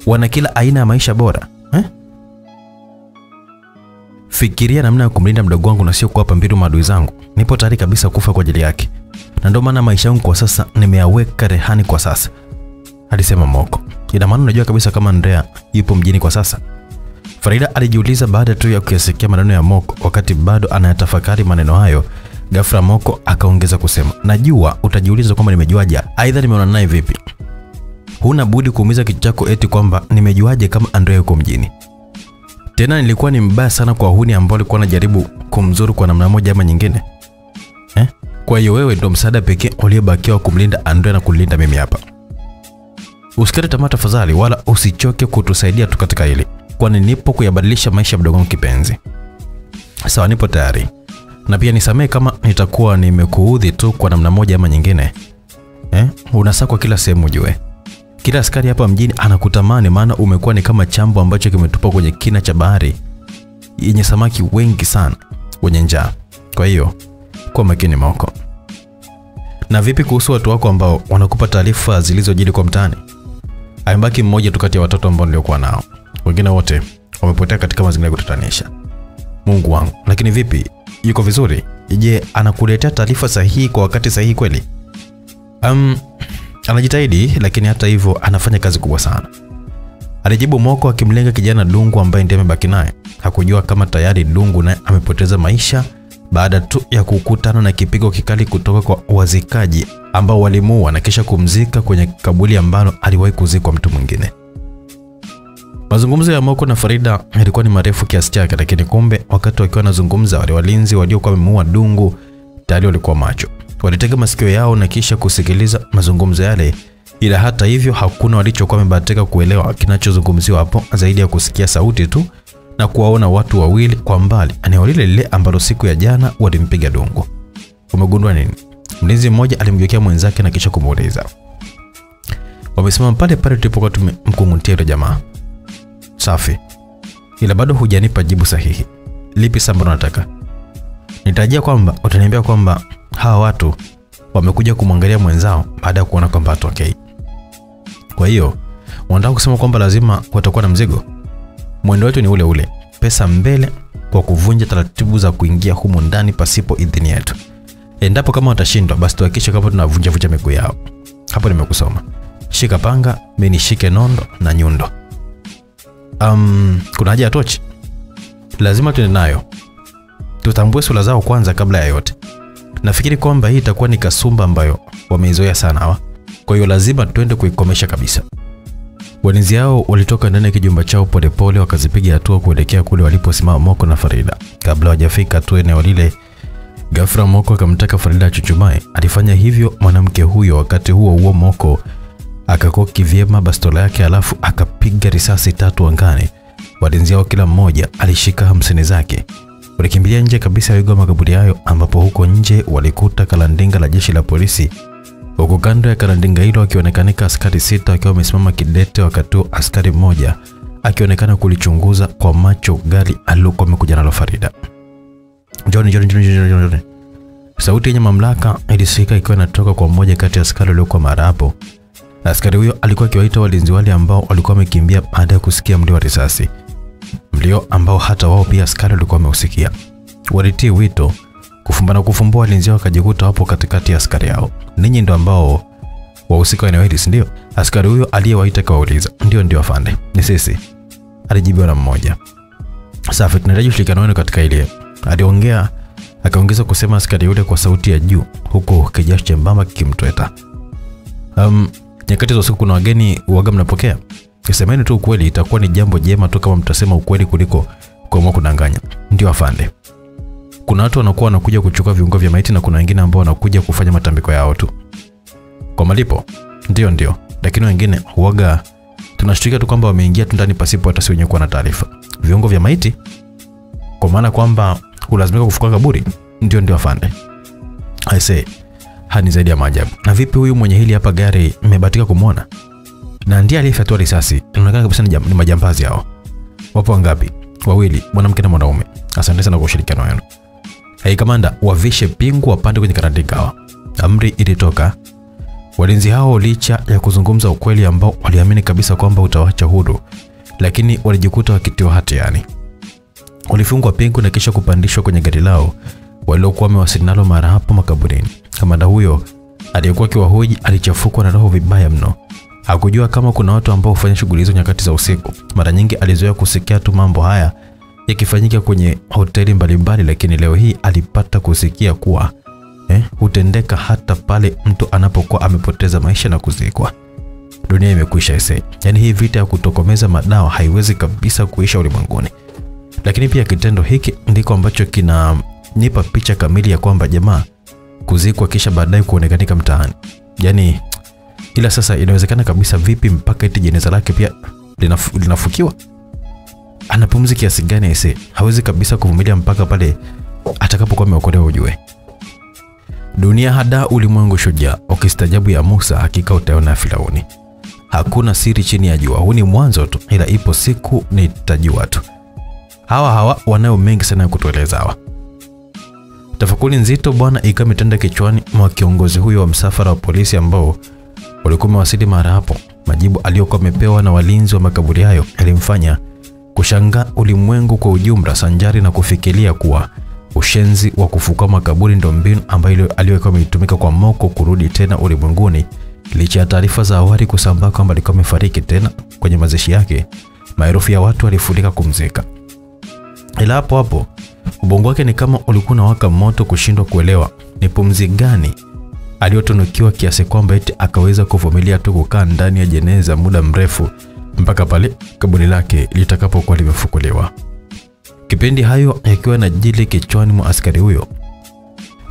A: wana kila aina ya maisha bora? Fikiria namna ya kumlinda mdogo wangu na sio kuwapa mbinu maadui zangu. Nipo tayari kabisa kufa kwa ajili yake, na ndio maana maisha yangu kwa sasa nimeyaweka rehani kwa sasa, alisema Moko. Ina maana unajua kabisa kama Andrea yupo mjini kwa sasa? Farida alijiuliza baada tu ya kuyasikia maneno ya Moko. Wakati bado anayatafakari maneno hayo, ghafla Moko akaongeza kusema, najua utajiuliza kwamba nimejuaje, aidha nimeona naye vipi. Huna budi kuumiza kichwa chako eti kwamba nimejuaje kama Andrea yuko mjini. Tena nilikuwa ni mbaya sana kwa huni ambao alikuwa anajaribu kumzuru kwa namna moja ama nyingine eh? Kwa hiyo wewe ndo msaada pekee uliobakiwa wa kumlinda Andrea na kulinda mimi hapa. Usikate tamaa tafadhali, wala usichoke kutusaidia tu katika hili, kwani nipo kuyabadilisha maisha ya mdogo kipenzi. Sawa, nipo tayari, na pia nisamee kama nitakuwa nimekuudhi tu kwa namna moja ama nyingine eh? Unasakwa kila sehemu ujue kila askari hapa mjini anakutamani, maana umekuwa ni kama chambo ambacho kimetupa kwenye kina cha bahari yenye samaki wengi sana wenye njaa. Kwa hiyo kuwa makini Moko. Na vipi kuhusu watu wako ambao wanakupa taarifa zilizojiri kwa mtaani? Amebaki mmoja tu kati ya watoto ambao niliokuwa nao, wengine wote wamepotea katika mazingira ya kutatanisha. Mungu wangu, lakini vipi, yuko vizuri? Je, anakuletea taarifa sahihi kwa wakati sahihi kweli? Um, anajitahidi lakini hata hivyo anafanya kazi kubwa sana, alijibu Moko akimlenga kijana Dungu ambaye ndiye amebaki naye. Hakujua kama tayari Dungu naye amepoteza maisha baada tu ya kukutana na kipigo kikali kutoka kwa wazikaji ambao walimuua na kisha kumzika kwenye kaburi ambalo aliwahi kuzikwa mtu mwingine. Mazungumzo ya Moko na Farida yalikuwa ni marefu kiasi chake, lakini kumbe wakati wakiwa wanazungumza, wale walinzi waliokuwa wamemuua Dungu tayari walikuwa macho walitega masikio yao na kisha kusikiliza mazungumzo yale, ila hata hivyo hakuna walichokuwa wamebahatika kuelewa kinachozungumziwa hapo, zaidi ya kusikia sauti tu na kuwaona watu wawili kwa mbali, eneo lile lile ambalo siku ya jana walimpiga Dungu. Umegundua nini? Mlinzi mmoja alimgeukia mwenzake na kisha kumuuliza. Wamesimama pale pale tulipokuwa tumemkungutia yule jamaa. Safi, ila bado hujanipa jibu sahihi. Lipi sasa ambalo nataka? Nitarajia kwamba utaniambia kwamba hawa watu wamekuja kumwangalia mwenzao baada ya kuona kwamba hatokei. Kwa hiyo wanataka kusema kwamba lazima watakuwa na mzigo. Mwendo wetu ni ule ule, pesa mbele kwa kuvunja taratibu za kuingia humu ndani pasipo idhini yetu. Endapo kama watashindwa, basi tuhakikishe kwamba tunavunja vunja miguu yao. Hapo nimekusoma. Shika panga, mimi nishike nondo na nyundo. Um, kuna haja ya tochi? Lazima tuende nayo, tutambue sura zao kwanza kabla ya yote. Nafikiri kwamba hii itakuwa ni kasumba ambayo wameizoea sana hawa, kwa hiyo lazima tuende kuikomesha kabisa. Walinzi hao walitoka ndani ya kijumba chao polepole, wakazipiga hatua kuelekea kule waliposimama Moko na Farida. Kabla hawajafika tu eneo lile, ghafla Moko akamtaka Farida achuchumae. Alifanya hivyo mwanamke huyo. Wakati huo huo, Moko akakoki vyema bastola yake, alafu akapiga risasi tatu angani. Walinzi hao kila mmoja alishika hamsini zake. Walikimbilia nje kabisa ya makaburi hayo, ambapo huko nje walikuta kalandinga la jeshi la polisi huku kando ya kalandinga hilo akionekanika askari sita wakiwa wamesimama kidete, wakati askari mmoja akionekana kulichunguza kwa macho gari alilokuwa amekuja nalo Farida. John, John, John, John, John, John. Sauti yenye mamlaka ilisikika ikiwa inatoka kwa mmoja kati ya askari waliokuwa mara hapo. Askari huyo alikuwa akiwaita walinzi wale ambao walikuwa wamekimbia baada ya kusikia mlio wa risasi, mlio ambao hata wao pia askari walikuwa wameusikia. Walitii wito kufumbana kufumbua, walinzi wakajikuta wapo katikati ya askari yao. Ninyi ndo ambao wahusika wa eneo hili, ndio? Askari huyo aliyewaita kawauliza. Ndio, ndio afande, ni sisi, alijibiwa na mmoja. Safi, tunahitaji ushirikiano wenu katika ile, aliongea. Akaongeza kusema askari yule kwa sauti ya juu, huku kijasho chembamba kikimtweta. Um, nyakati za usiku kuna wageni waga mnapokea? Kisemeni tu ukweli, itakuwa ni jambo jema tu kama mtasema ukweli kuliko kuamua kudanganya. Ndio afande kuna watu wanakuwa wanakuja kuchukua viungo vya maiti na kuna wengine ambao wanakuja kufanya matambiko yao tu kwa malipo. Ndio, ndio, lakini wengine huaga tunashtuka tu kwamba wameingia tu ndani pasipo hata si wenyewe kuwa na taarifa. Viungo vya maiti, kwa maana kwamba hulazimika kufukua kaburi? Ndio, ndio afande. I say hani zaidi ya maajabu. Na vipi huyu mwenye hili hapa gari mmebahatika kumwona? Na ndiye aliyefyatua risasi. Inaonekana kabisa ni, ni majambazi hao. Wapo wangapi? Wawili, mwanamke na mwanaume. Asante sana kwa ushirikiano wenu. Hey, kamanda, wavishe pingu wapande kwenye karandika hawa. Amri ilitoka. Walinzi hao licha ya kuzungumza ukweli ambao waliamini kabisa kwamba utawacha huru, lakini walijikuta wakitiwa hatiani. Walifungwa pingu na kisha kupandishwa kwenye gari lao walilokuwa wamewasili nalo mara hapo makaburini. Kamanda huyo aliyekuwa akiwahoji alichafukwa na roho vibaya mno. Hakujua kama kuna watu ambao hufanya shughuli hizo nyakati za usiku. Mara nyingi alizoea kusikia tu mambo haya yakifanyika kwenye hoteli mbalimbali, lakini leo hii alipata kusikia kuwa eh, hutendeka hata pale mtu anapokuwa amepoteza maisha na kuzikwa. Dunia imekwisha ese. Yaani hii vita ya kutokomeza madawa haiwezi kabisa kuisha ulimwenguni. Lakini pia kitendo hiki ndiko ambacho kinanipa picha kamili ya kwamba jamaa kuzikwa kisha baadaye kuonekanika mtaani. Yaani ila sasa inawezekana kabisa vipi mpaka eti jeneza lake pia linaf, linafukiwa? Anapumzi kiasi gani aise? Hawezi kabisa kuvumilia mpaka pale atakapokuwa ameokolewa ujue. Dunia hada ulimwengu shujaa, ukistajabu ya Musa hakika utaona Firauni. Hakuna siri chini ya jua, huu ni mwanzo tu, ila ipo siku nitajua tu. Hawa hawa wanayo mengi sana ya kutueleza hawa. Tafakuri nzito bwana ikawa imetanda kichwani mwa kiongozi huyo wa msafara wa polisi ambao walikuwa wamewasili mara hapo. Majibu aliyokuwa amepewa na walinzi wa makaburi hayo yalimfanya kushangaa ulimwengu kwa ujumla, sanjari na kufikiria kuwa ushenzi wa kufukua makaburi ndio mbinu ambayo aliyokuwa ameitumika kwa Moko kurudi tena ulimwenguni, licha ya taarifa za awali kusambaa kwamba alikuwa amefariki tena. Kwenye mazishi yake, maelfu ya watu walifurika kumzika, ila hapo hapo ubongo wake ni kama ulikuwa unawaka moto, kushindwa kuelewa ni pumzi gani aliyotunukiwa kiasi kwamba eti akaweza kuvumilia tu kukaa ndani ya jeneza muda mrefu mpaka pale kaburi lake litakapokuwa limefukuliwa. Kipindi hayo yakiwa na jili kichwani mwa askari huyo,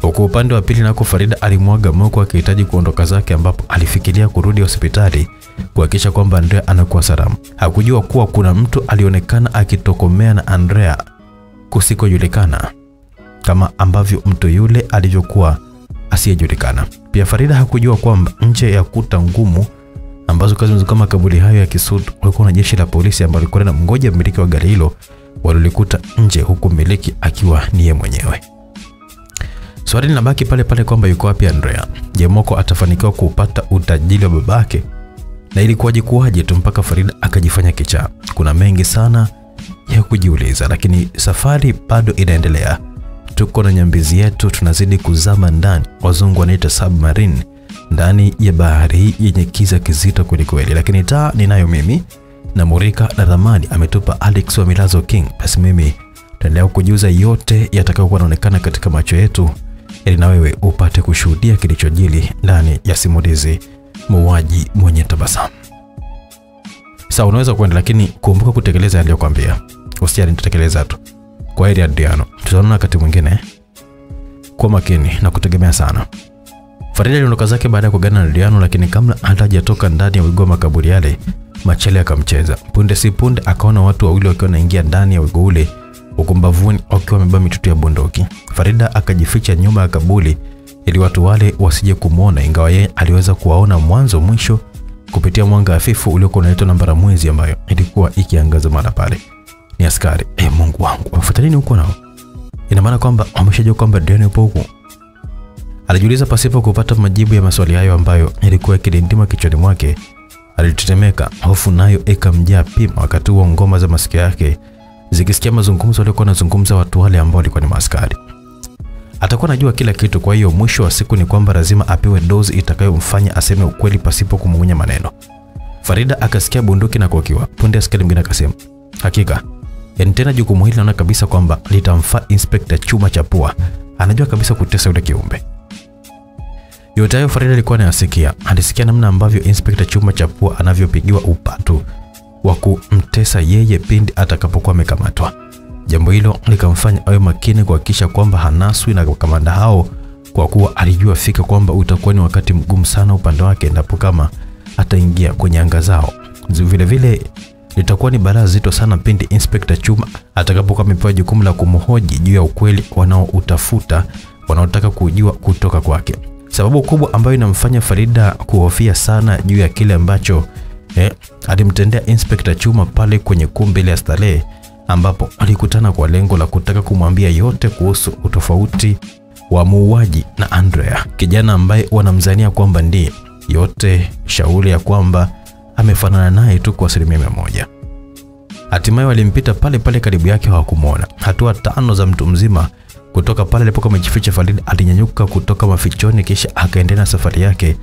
A: huku upande wa pili nako Farida alimwaga Moko akihitaji kuondoka zake, ambapo alifikiria kurudi hospitali kuhakikisha kwamba Andrea anakuwa salama. Hakujua kuwa kuna mtu alionekana akitokomea na Andrea kusikojulikana kama ambavyo mtu yule alivyokuwa asiyejulikana. Pia Farida hakujua kwamba nje ya kuta ngumu ambazo kazi kama kaburi hayo ya Kisutu walikuwa na jeshi la polisi ambalo lilikuwa na mngoja mmiliki wa gari hilo walilikuta nje, huku mmiliki akiwa niye mwenyewe. Swali linabaki pale pale kwamba yuko wapi Andrea? Je, Moko atafanikiwa kupata utajiri wa babake? Na ilikuwaje kuwaje tu mpaka Farida akajifanya kichaa? Kuna mengi sana ya kujiuliza, lakini safari bado inaendelea. Tuko na nyambizi yetu, tunazidi kuzama ndani, wazungu wanaita submarine, ndani ya bahari hii yenye kiza kizito kwelikweli, lakini taa ninayo mimi na Murika na dhamani ametupa Alex wa Milazo King. Basi mimi taendelea kujuza yote yatakayokuwa yanaonekana katika macho yetu, ili na wewe upate kushuhudia kilichojili ndani ya simulizi Muuaji Mwenye Tabasamu. Sawa, unaweza kwenda, lakini kumbuka kutekeleza aliyokwambia. Usijali, nitatekeleza tu. Kwa heri Adriano, tutaonana wakati mwingine. Kwa makini na kutegemea sana. Farida aliondoka zake baada ya kuagana na Adriano, lakini kabla hata hajatoka ndani ya wigo wa makaburi yale, Machele akamcheza. Punde si punde akaona watu wawili wakiwa wanaingia ndani ya wigo ule, huku mbavuni wakiwa wamebeba mitutu ya bunduki. Farida akajificha nyuma ya kaburi ili watu wale wasije kumwona, ingawa yeye aliweza kuwaona mwanzo mwisho kupitia mwanga hafifu uliokuwa unaletwa na mbaramwezi ambayo ilikuwa ikiangaza mara pale. Ni askari. Eh, Mungu wangu, wamefuata nini huko nao? Ina maana kwamba wameshajua kwamba Dion yupo huko. Alijiuliza pasipo kupata majibu ya maswali hayo ambayo yalikuwa yakilindima kichwani mwake. Alitetemeka, hofu nayo ikamjaa pima. Wakati huo ngoma za masikio yake zikisikia mazungumzo waliokuwa wanazungumza watu wale ambao walikuwa ni maaskari. Atakuwa anajua kila kitu, kwa hiyo mwisho wa siku ni kwamba lazima apewe dozi itakayomfanya aseme ukweli pasipo kumung'unya maneno. Farida akasikia bunduki na kuokiwa. Punde askari mwingine akasema, hakika yaani tena jukumu hili naona kabisa kwamba litamfaa Inspekta Chuma cha Pua. Anajua kabisa kutesa yule kiumbe. Yote hayo Farida alikuwa anayasikia. Alisikia namna ambavyo Inspekta Chuma cha Pua anavyopigiwa upatu wa kumtesa yeye pindi atakapokuwa amekamatwa. Jambo hilo likamfanya awe makini kuhakikisha kwamba hanaswi na kamanda hao, kwa kuwa alijua fika kwamba utakuwa ni wakati mgumu sana upande wake endapo kama ataingia kwenye anga zao. Vile vile litakuwa ni balaa zito sana pindi Inspekta Chuma atakapokuwa amepewa jukumu la kumhoji juu ya ukweli wanaoutafuta wanaotaka kujua kutoka kwake. Sababu kubwa ambayo inamfanya Farida kuhofia sana juu ya kile ambacho eh, alimtendea Inspekta Chuma pale kwenye kumbi ile ya starehe ambapo alikutana kwa lengo la kutaka kumwambia yote kuhusu utofauti wa muuaji na Andrea, kijana ambaye wanamzania kwamba ndiye yote, shauri ya kwamba amefanana naye tu kwa asilimia mia moja. Hatimaye walimpita pale pale karibu yake, hawakumwona. Hatua tano za mtu mzima kutoka pale alipokuwa amejificha, Farida alinyanyuka kutoka mafichoni, kisha akaendelea na safari yake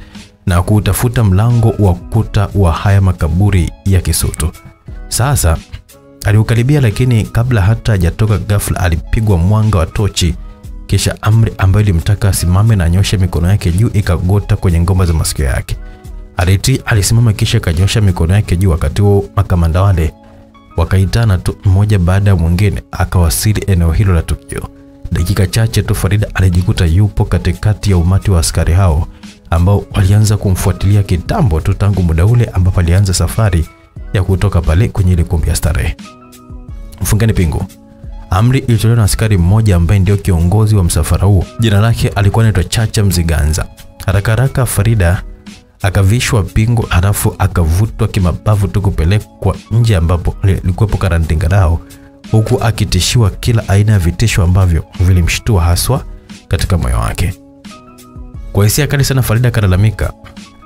A: na kuutafuta mlango wa kuta wa haya makaburi ya Kisutu. Sasa aliukaribia, lakini kabla hata hajatoka, ghafla alipigwa mwanga wa tochi, kisha amri ambayo ilimtaka asimame na anyoshe mikono yake juu ikagota kwenye ngoma za masikio yake. Alitii, alisimama kisha akanyosha mikono yake juu. Wakati huo makamanda wale wakaitana tu mmoja baada ya mwingine, akawasili eneo hilo la tukio. Dakika chache tu Farida alijikuta yupo katikati ya umati wa askari hao ambao walianza kumfuatilia kitambo tu tangu muda ule ambapo alianza safari ya kutoka pale kwenye ile kumbi ya starehe. Mfungeni pingu. Amri ilitolewa na askari mmoja ambaye ndio kiongozi wa msafara huo. Jina lake alikuwa anaitwa Chacha Mziganza. Haraka haraka Farida akavishwa pingu alafu akavutwa kimabavu tu kupelekwa nje ambapo lilikuwepo karantinga lao, huku akitishiwa kila aina ya vitisho ambavyo vilimshtua haswa katika moyo wake. Kwa hisia kali sana, Farida akalalamika.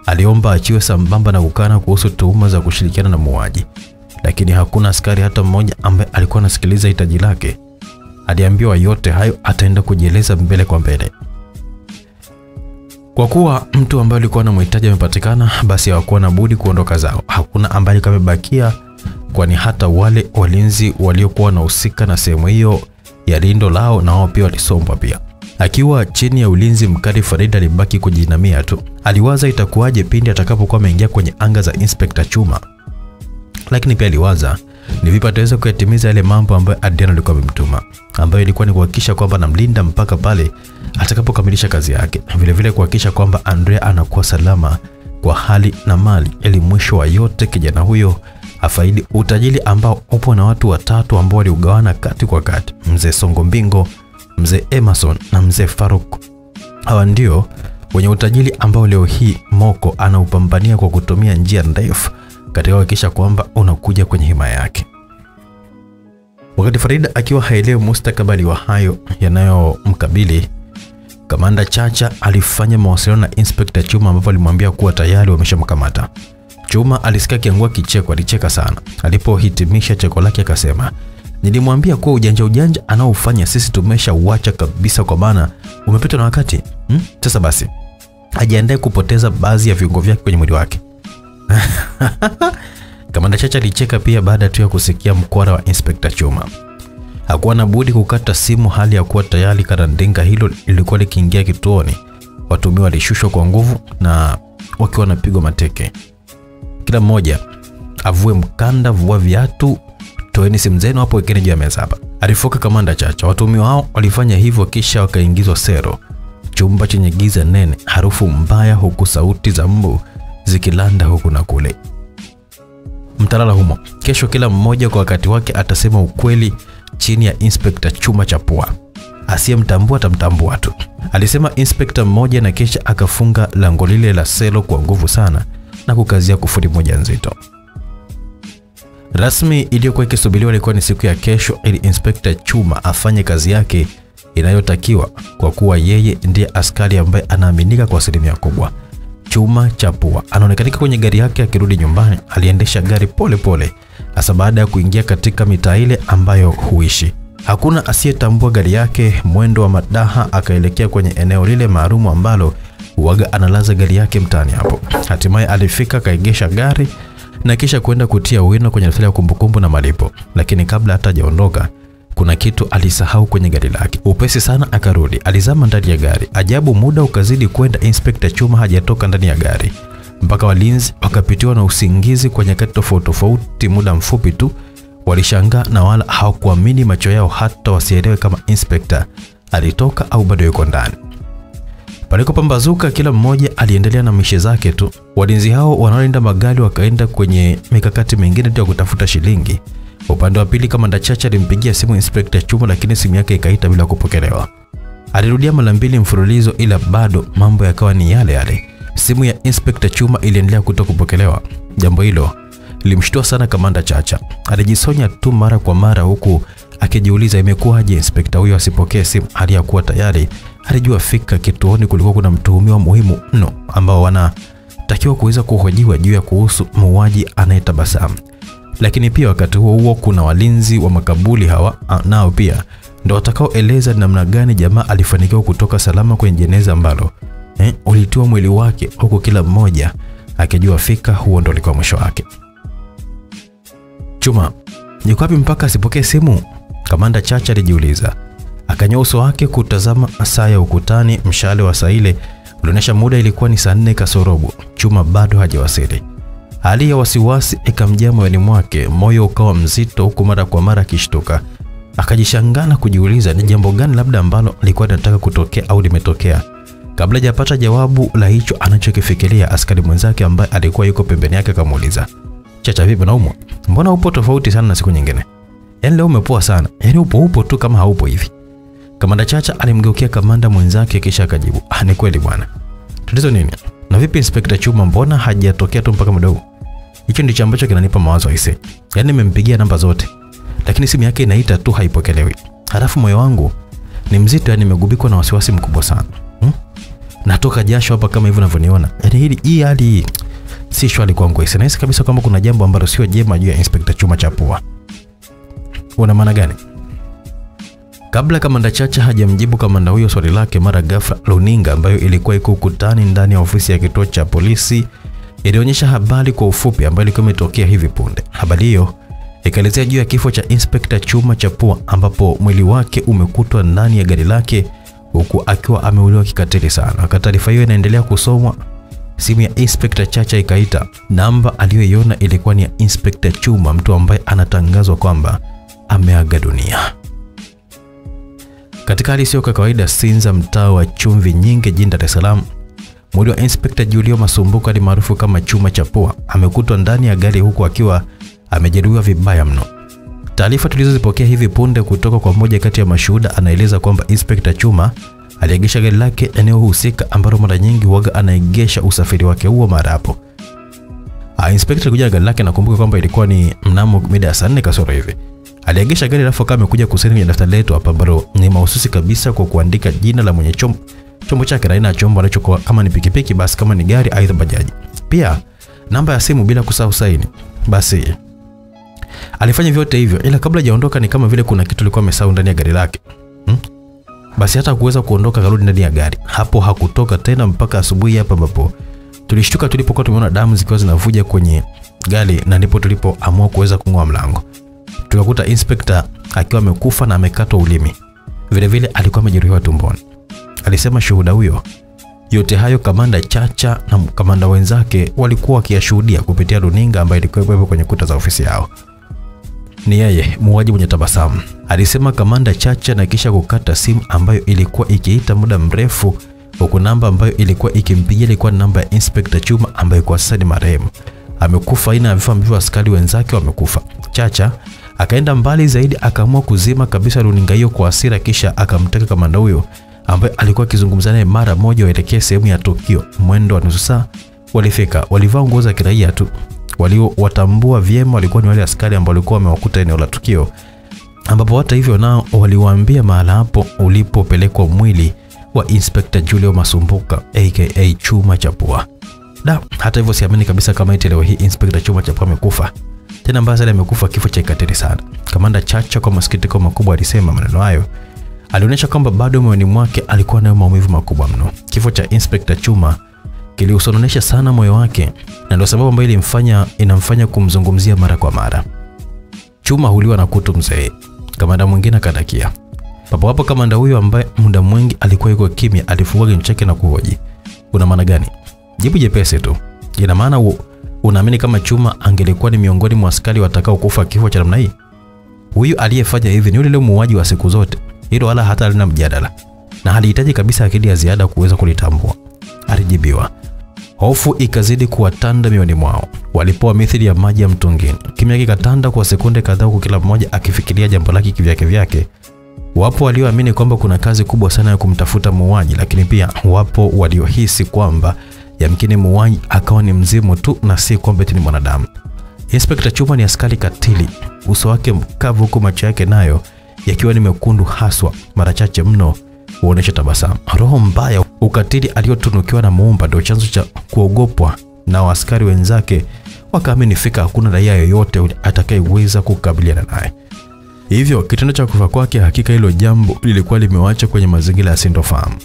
A: Aliomba achiwe sambamba na kukana kuhusu tuhuma za kushirikiana na muuaji, lakini hakuna askari hata mmoja ambaye alikuwa anasikiliza hitaji lake. Aliambiwa yote hayo ataenda kujieleza mbele kwa mbele. Kwa kuwa mtu ambaye alikuwa anamhitaji amepatikana, basi hawakuwa na budi kuondoka zao. Hakuna ambaye alikuwa amebakia, kwani hata wale walinzi waliokuwa wanahusika na sehemu hiyo ya lindo lao na wao pia walisombwa pia. Akiwa chini ya ulinzi mkali, Farida alibaki kujinamia tu. Aliwaza itakuwaje pindi atakapokuwa ameingia kwenye anga za Inspekta Chuma, lakini pia aliwaza ni vipi ataweza kuyatimiza yale mambo ambayo Adriano alikuwa amemtuma, ambayo ilikuwa ni kuhakikisha kwamba anamlinda mpaka pale atakapokamilisha kazi yake, vilevile kuhakikisha kwamba Andrea anakuwa salama kwa hali na mali, ili mwisho wa yote kijana huyo afaidi utajiri ambao upo na watu watatu ambao waliugawana kati kwa kati, mzee Songo Mbingo, mzee Emerson na mzee Faruk. Hawa ndio wenye utajiri ambao leo hii Moko anaupambania kwa kutumia njia ndefu katika kuhakikisha kwamba unakuja kwenye himaya yake. Wakati Farida akiwa haelewi mustakabali wa hayo yanayomkabili, Kamanda Chacha alifanya mawasiliano na Inspector Chuma ambapo alimwambia kuwa tayari wameshamkamata. Chuma alisikia kiangua kicheko, alicheka sana. Alipohitimisha cheko lake akasema, nilimwambia kuwa ujanja ujanja anaofanya sisi tumeshauacha kabisa, kwa maana umepitwa na wakati hmm? Sasa basi ajiandae kupoteza baadhi ya viungo vyake kwenye mwili wake. Kamanda Chacha alicheka pia baada tu ya kusikia mkwara wa Inspector Chuma. Hakuwa na budi kukata simu, hali ya kuwa tayari karandinga hilo lilikuwa likiingia kituoni. Watuhumiwa walishushwa kwa nguvu na wakiwa wanapigwa mateke. Kila mmoja avue mkanda, vua viatu, toeni simu zenu hapo, wekeni juu ya meza hapa, alifoka Kamanda Chacha. Watuhumiwa hao walifanya hivyo, kisha wakaingizwa sero, chumba chenye giza nene, harufu mbaya, huku sauti za mbu zikilanda huku na kule. Mtalala humo. Kesho kila mmoja kwa wakati wake atasema ukweli chini ya Inspekta Chuma cha Chapua. Asiyemtambua atamtambua tu, alisema inspekta mmoja, na kisha akafunga lango lile la selo kwa nguvu sana na kukazia kufuli moja nzito. Rasmi iliyokuwa ikisubiriwa ilikuwa ni siku ya kesho, ili Inspekta Chuma afanye kazi yake inayotakiwa, kwa kuwa yeye ndiye askari ambaye anaaminika kwa asilimia kubwa. Chuma Chapua anaonekanika kwenye gari yake akirudi nyumbani. Aliendesha gari pole pole, hasa baada ya kuingia katika mitaa ile ambayo huishi. Hakuna asiyetambua gari yake, mwendo wa madaha. Akaelekea kwenye eneo lile maalumu ambalo huaga analaza gari yake mtaani hapo. Hatimaye alifika, akaegesha gari na kisha kwenda kutia wino kwenye daftari ya kumbukumbu na malipo, lakini kabla hata hajaondoka kuna kitu alisahau kwenye gari lake. Upesi sana akarudi, alizama ndani ya gari. Ajabu, muda ukazidi kwenda, Inspekta Chuma hajatoka ndani ya gari mpaka walinzi wakapitiwa na usingizi kwa nyakati tofauti tofauti. Muda mfupi tu walishangaa na wala hawakuamini macho yao, hata wasielewe kama inspekta alitoka au bado yuko ndani. Palikopambazuka, kila mmoja aliendelea na mishe zake tu. Walinzi hao wanaolinda magari wakaenda kwenye mikakati mingine ya kutafuta shilingi. Upande wa pili, Kamanda Chacha alimpigia simu Inspekta Chuma, lakini simu yake ikaita bila kupokelewa. Alirudia mara mbili mfululizo, ila bado mambo yakawa ni yale yale. Simu ya Inspekta Chuma iliendelea kuto kupokelewa. Jambo hilo limshtua sana Kamanda Chacha. Alijisonya tu mara kwa mara, huku akijiuliza imekuwaje inspekta huyo asipokee simu, hali ya kuwa tayari alijua fika kituoni kulikuwa kuna mtuhumiwa muhimu mno ambao wanatakiwa kuweza kuhojiwa juu ya kuhusu muuaji anayetabasamu. Lakini pia wakati huo huo kuna walinzi wa makabuli hawa nao pia ndio watakaoeleza namna gani jamaa alifanikiwa kutoka salama kwenye jeneza ambalo eh, ulitiwa mwili wake, huku kila mmoja akijua fika huo ndo ulikuwa mwisho wake. Chuma yuko wapi mpaka asipokee simu? Kamanda Chacha alijiuliza. Akanyoa uso wake kutazama saa ya ukutani. Mshale wa saa ile ulionyesha muda ilikuwa ni saa nne kasorobo. Chuma bado hajawasili. Hali ya wasiwasi ikamjaa moyoni mwake, moyo ukawa mzito, huku mara kwa mara akishtuka. akajishangana na kujiuliza ni jambo gani labda ambalo alikuwa anataka kutokea au limetokea. Kabla hajapata jawabu la hicho anachokifikiria, askari mwenzake ambaye alikuwa yuko pembeni yake akamuuliza, Chacha, vipi naumwa? Mbona upo tofauti sana na siku nyingine? Yaani leo umepoa sana. Yaani upo upo tu kama haupo hivi. Kamanda Chacha alimgeukia kamanda mwenzake kisha akajibu, "Ah, ni kweli bwana. Tatizo nini? Na vipi Inspekta Chuma mbona hajatokea tu mpaka mdogo?" Hicho ndicho ambacho kinanipa mawazo aise. Yaani nimempigia namba zote. Lakini simu yake inaita tu haipokelewi. Halafu moyo wangu ni mzito, yani nimegubikwa na wasiwasi mkubwa sana. Natoka jasho hapa kama hivyo unavyoniona. Yaani hili hii hali si shwari kwangu hisi. Nahisi kabisa kwamba kuna jambo ambalo sio jema juu ya Inspekta Chuma Chapua. Una maana gani? Kabla kamanda Chacha hajamjibu kamanda huyo swali lake, mara ghafla runinga ambayo ilikuwa iko ukutani ndani ya ofisi ya kituo cha polisi ilionyesha habari kwa ufupi ambayo ilikuwa imetokea hivi punde. Habari hiyo ikaelezea juu ya kifo cha Inspekta Chuma Chapua ambapo mwili wake umekutwa ndani ya gari lake huku akiwa ameuliwa kikatili sana. Wakati taarifa hiyo inaendelea kusomwa, simu ya Inspector Chacha ikaita. Namba aliyoiona ilikuwa ni ya Inspector Chuma, mtu ambaye anatangazwa kwamba ameaga dunia. Katika hali isiyo kawaida, Sinza, mtaa wa chumvi nyingi jijini Dar es Salaam, mwili wa Inspector Julio Masumbuko maarufu kama Chuma Chapua amekutwa ndani ya gari huku akiwa amejeruhiwa vibaya mno. Taarifa tulizozipokea hivi punde kutoka kwa mmoja kati ya mashuhuda anaeleza kwamba Inspekta Chuma aliegesha gari lake eneo husika ambalo mara nyingi waga anaegesha usafiri wake huo mara hapo. Ah, Inspekta kuja gari lake, nakumbuka kwamba ilikuwa ni mnamo mida ya saa nne kasoro hivi aliegesha gari alafu akawa amekuja kusaini kwenye daftari letu hapa ambalo ni mahususi kabisa kwa kuandika jina la mwenye chombo chombo chake na aina ya chombo alichokuwa, kama ni pikipiki basi, kama ni gari aidha bajaji, pia namba ya simu, bila kusahau saini. Basi alifanya vyote hivyo, ila kabla hajaondoka ni kama vile kuna kitu alikuwa amesahau ndani ya gari lake hmm? Basi hata kuweza kuondoka, karudi ndani ya gari. Hapo hakutoka tena mpaka asubuhi hapa, ambapo tulishtuka tulipokuwa tumeona damu zikiwa zinavuja kwenye gari, na ndipo tulipoamua kuweza kung'oa mlango, tukakuta inspector akiwa amekufa na amekatwa ulimi, vilevile alikuwa amejeruhiwa tumboni. Alisema shuhuda huyo. Yote hayo kamanda Chacha na kamanda wenzake walikuwa wakiyashuhudia kupitia runinga ambayo ilikuwa kwenye kuta za ofisi yao. Ni yeye muuaji mwenye tabasamu, alisema kamanda Chacha, na kisha kukata simu ambayo ilikuwa ikiita muda mrefu, huku namba ambayo ilikuwa ikimpigia ilikuwa namba ya Inspector Chuma ambaye kwa sasa ni marehemu, amekufa. Aina ya vifo ambavyo askari wenzake wamekufa. Chacha akaenda mbali zaidi, akaamua kuzima kabisa runinga hiyo kwa hasira, kisha akamtaka kamanda huyo ambaye alikuwa akizungumza naye mara moja waelekee sehemu ya tukio. Mwendo wa nusu saa walifika, walivaa nguo za kiraia tu. Waliowatambua vyema walikuwa ni wale askari ambao walikuwa wamewakuta eneo la tukio, ambapo hata hivyo nao waliwaambia mahala hapo ulipopelekwa mwili wa Inspector Julio Masumbuka aka Chuma Chapua. Da, hata hivyo siamini kabisa kama eti leo hii Inspector Chuma Chapua amekufa. Tena mbaya zaidi amekufa kifo cha kikatili sana. Kamanda Chacha kwa masikitiko makubwa alisema maneno hayo alionyesha kwamba bado moyoni mwake alikuwa nayo maumivu makubwa mno. Kifo cha Inspector Chuma kiliusononesha sana moyo wake, na ndio sababu ambayo ilimfanya inamfanya kumzungumzia mara kwa mara. Chuma huliwa na kutu mzee, kamanda mwingine akadakia papo hapo. Kamanda huyo ambaye muda mwingi alikuwa yuko kimya alifungua kinywa chake na kuhoji, una maana gani? Jibu jepesi tu, ina maana unaamini kama Chuma angelikuwa ni miongoni mwa askari watakao kufa kifo cha namna hii? Huyu aliyefanya hivi ni yule yule muuaji wa siku zote hilo wala hata halina mjadala na halihitaji kabisa akili ya ziada kuweza kulitambua, alijibiwa. Hofu ikazidi kuwatanda mioni mwao, walipoa mithili ya maji ya mtungini. Kimya kikatanda kwa sekunde kadhaa, huku kila mmoja akifikiria jambo lake kivyake vyake. Wapo walioamini kwamba kuna kazi kubwa sana ya kumtafuta muuaji, lakini pia wapo waliohisi kwamba yamkini muuaji akawa ni mzimu tu na si kwamba ni mwanadamu. Inspekta Chuma ni askari katili, uso wake mkavu, huku macho yake nayo yakiwa ni mekundu haswa, mara chache mno huonesha tabasamu. Roho mbaya, ukatili aliyotunukiwa na Muumba ndio chanzo cha kuogopwa na askari wenzake, wakaamini fika hakuna raia yoyote atakayeweza kukabiliana naye. Hivyo kitendo cha kufa kwake, hakika hilo jambo lilikuwa limewacha kwenye mazingira ya sintofahamu.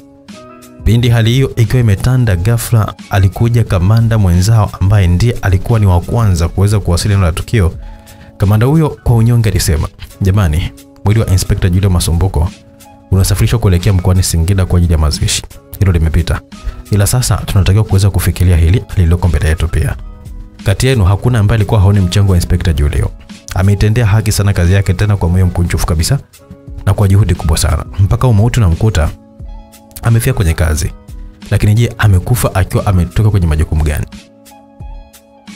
A: Pindi hali hiyo ikiwa imetanda, ghafla alikuja kamanda mwenzao ambaye ndiye alikuwa ni wa kwanza kuweza kuwasiliana na tukio. Kamanda huyo kwa unyonge alisema, jamani mwili wa Inspekta Julio Masumbuko unasafirishwa kuelekea mkoani Singida kwa ajili ya mazishi. Hilo limepita, ila sasa tunatakiwa kuweza kufikiria hili lililoko mbele yetu. Pia kati yenu hakuna ambaye alikuwa haoni mchango wa Inspekta Julio. Ameitendea haki sana kazi yake, tena kwa moyo mkunjufu kabisa na kwa juhudi kubwa sana, mpaka umauti unamkuta amefia kwenye kazi. Lakini je, amekufa akiwa ametoka kwenye majukumu gani?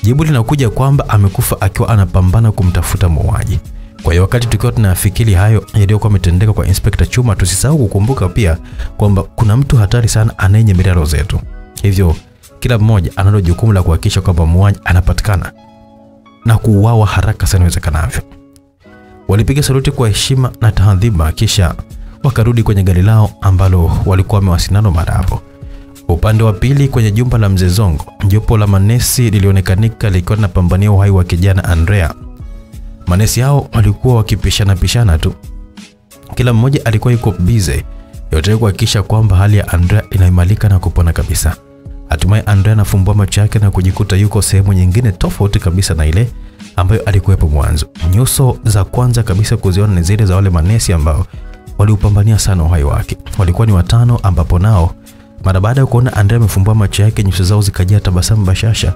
A: Jibu linakuja kwamba amekufa akiwa anapambana kumtafuta muuaji. Kwa hiyo wakati tukiwa tunafikiri hayo yaliyokuwa yametendeka kwa Inspector Chuma, tusisahau kukumbuka pia kwamba kuna mtu hatari sana anayenyemelea roho zetu. Hivyo kila mmoja analo jukumu la kuhakikisha kwamba muuaji anapatikana na kuuawa haraka sana iwezekanavyo. Walipiga saluti kwa heshima na tahadhima, kisha wakarudi kwenye gari lao ambalo walikuwa wamewasinano mara hapo. Upande wa pili kwenye jumba la Mzee Zongo, jopo la manesi lilionekanika likiwa linapambania uhai wa kijana Andrea. Manesi hao walikuwa wakipishana pishana tu, kila mmoja alikuwa yuko bize, yote kuhakikisha kwamba hali ya Andrea inaimalika na kupona kabisa. Hatimaye Andrea anafumbua macho yake na kujikuta yuko sehemu nyingine tofauti kabisa na ile ambayo alikuwepo mwanzo. Nyuso za kwanza kabisa kuziona ni zile za wale manesi ambao waliupambania sana uhai wake. Walikuwa ni watano, ambapo nao mara baada ya kuona Andrea amefumbua macho yake, nyuso zao zikajaa tabasamu bashasha.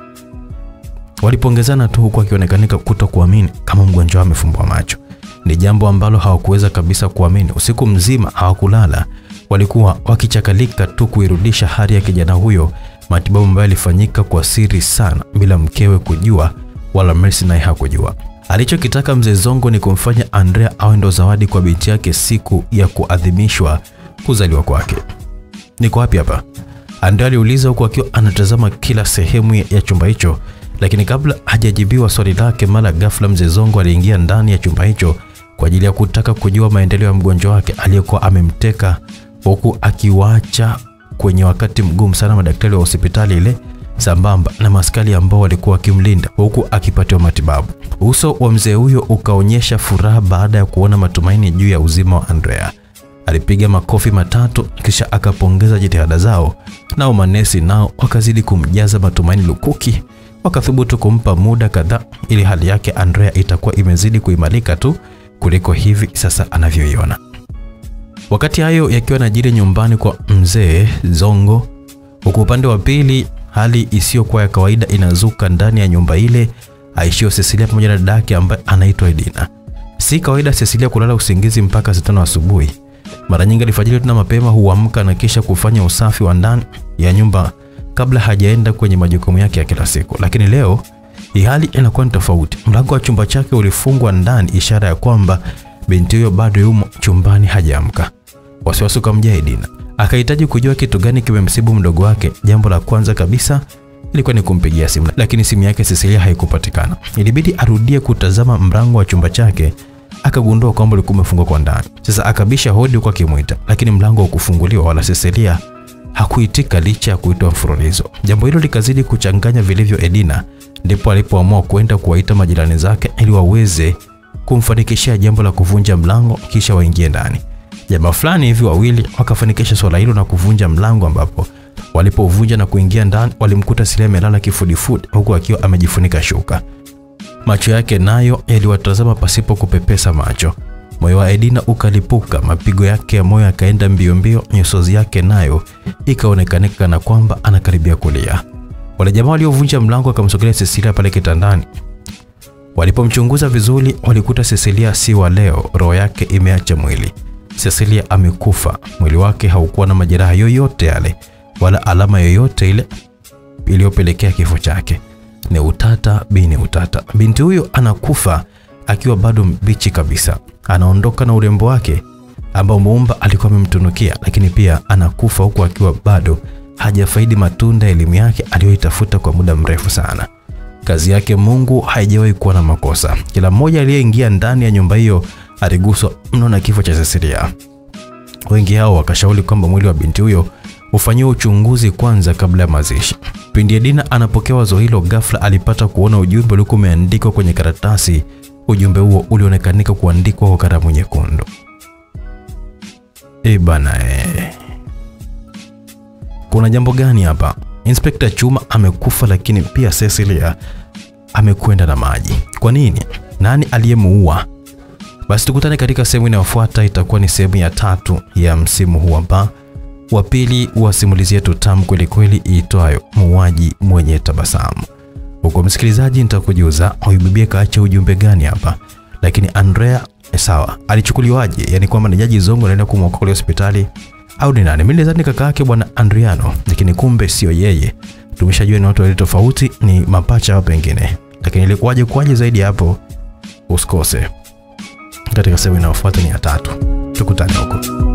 A: Walipongezana tu huku akionekanika kuto kuamini kama mgonjwa amefumbwa macho. Ni jambo ambalo hawakuweza kabisa kuamini. Usiku mzima hawakulala, walikuwa wakichakalika tu kuirudisha hali ya kijana huyo, matibabu ambayo yalifanyika kwa siri sana bila mkewe kujua, wala Mercy naye hakujua. Alichokitaka mzee Zongo ni kumfanya Andrea awe ndo zawadi kwa binti yake siku ya kuadhimishwa kuzaliwa kwake. Niko wapi hapa? Andrea aliuliza huku akiwa anatazama kila sehemu ya chumba hicho, lakini kabla hajajibiwa swali lake, mara ghafla mzee Zongo aliingia ndani ya chumba hicho kwa ajili ya kutaka kujua maendeleo ya mgonjwa wake aliyekuwa amemteka, huku akiwaacha kwenye wakati mgumu sana madaktari wa hospitali ile sambamba na maskari ambao walikuwa wakimlinda huku akipatiwa matibabu. Uso wa mzee huyo ukaonyesha furaha baada ya kuona matumaini juu ya uzima wa Andrea. Alipiga makofi matatu kisha akapongeza jitihada zao, nao manesi nao wakazidi kumjaza matumaini lukuki, wakathubutu kumpa muda kadhaa ili hali yake Andrea itakuwa imezidi kuimarika tu kuliko hivi sasa anavyoiona. Wakati hayo yakiwa najiri nyumbani kwa mzee Zongo, huku upande wa pili hali isiyokuwa ya kawaida inazuka ndani ya nyumba ile aishio Cecilia pamoja na dadake ambaye anaitwa Edina. Si kawaida Cecilia kulala usingizi mpaka saa tano asubuhi. Mara nyingi alfajiri tena mapema huamka na kisha kufanya usafi wa ndani ya nyumba kabla hajaenda kwenye majukumu yake ya kila siku, lakini leo hali inakuwa ni tofauti. Mlango wa chumba chake ulifungwa ndani, ishara ya kwamba binti huyo bado yumo chumbani, hajaamka. Wasiwasi ukamjaa Edina, akahitaji kujua kitu gani kimemsibu mdogo wake. Jambo la kwanza kabisa ilikuwa ni kumpigia simu, lakini simu yake Cecilia haikupatikana. Ilibidi arudie kutazama mlango wa chumba chake, akagundua kwamba ulikuwa umefungwa kwa ndani. Sasa akabisha hodi huko akimwita, lakini mlango haukufunguliwa wala Cecilia hakuitika licha ya kuitwa mfululizo. Jambo hilo likazidi kuchanganya vilivyo Edina, ndipo alipoamua kwenda kuwaita majirani zake ili waweze kumfanikishia jambo la kuvunja mlango kisha waingie ndani. Jamaa fulani hivi wawili wakafanikisha swala hilo na kuvunja mlango, ambapo walipovunja na kuingia ndani walimkuta Cecilia amelala kifudifudi huku akiwa amejifunika shuka. Macho yake nayo yaliwatazama pasipo kupepesa macho. Moyo wa Edina ukalipuka, mapigo yake ya moyo yakaenda mbio mbio, nyusozi yake nayo ikaonekanika na kwamba anakaribia kulia. Wale jamaa waliovunja mlango wakamsogelea Cecilia pale kitandani. Walipomchunguza vizuri, walikuta Cecilia si wa leo, roho yake imeacha mwili. Cecilia amekufa, mwili wake haukuwa na majeraha yoyote yale wala alama yoyote ile iliyopelekea kifo chake. Ni utata bini utata. Binti huyo anakufa akiwa bado mbichi kabisa, anaondoka na urembo wake ambao muumba alikuwa amemtunukia, lakini pia anakufa huku akiwa bado hajafaidi matunda ya elimu yake aliyoitafuta kwa muda mrefu sana. Kazi yake Mungu haijawahi kuwa na makosa. Kila mmoja aliyeingia ndani ya nyumba hiyo aliguswa mno na kifo cha Cecilia. Wengi hao wakashauri kwamba mwili wa binti huyo ufanyiwe uchunguzi kwanza kabla ya mazishi. Pindi Edina anapokea wazo hilo, ghafla alipata kuona ujumbe uliokuwa umeandikwa kwenye karatasi. Ujumbe huo ulionekanika kuandikwa kwa karamu nyekundu. E bana, e. Kuna jambo gani hapa? Inspekta Chuma amekufa, lakini pia Cecilia amekwenda na maji. Kwa nini? Nani aliyemuua? Basi tukutane katika sehemu inayofuata, itakuwa ni sehemu ya tatu ya msimu huu hapa wa pili wa simulizi yetu tamu kweli kweli iitwayo Muuaji Mwenye Tabasamu. Huko msikilizaji, nitakujuza huyu bibi kaacha ujumbe gani hapa, lakini Andrea sawa, alichukuliwaje? Yani kwamba ni Jaji Zongo anaenda kumwokoa hospitali au ni nani? Mimi nilidhani kaka yake bwana Andriano, lakini kumbe sio yeye. Tumeshajua ni watu wawili tofauti, ni mapacha hapa pengine, lakini ilikuwaje kwaje zaidi hapo? Usikose katika sehemu inayofuata, ni ya tatu. Tukutane huko.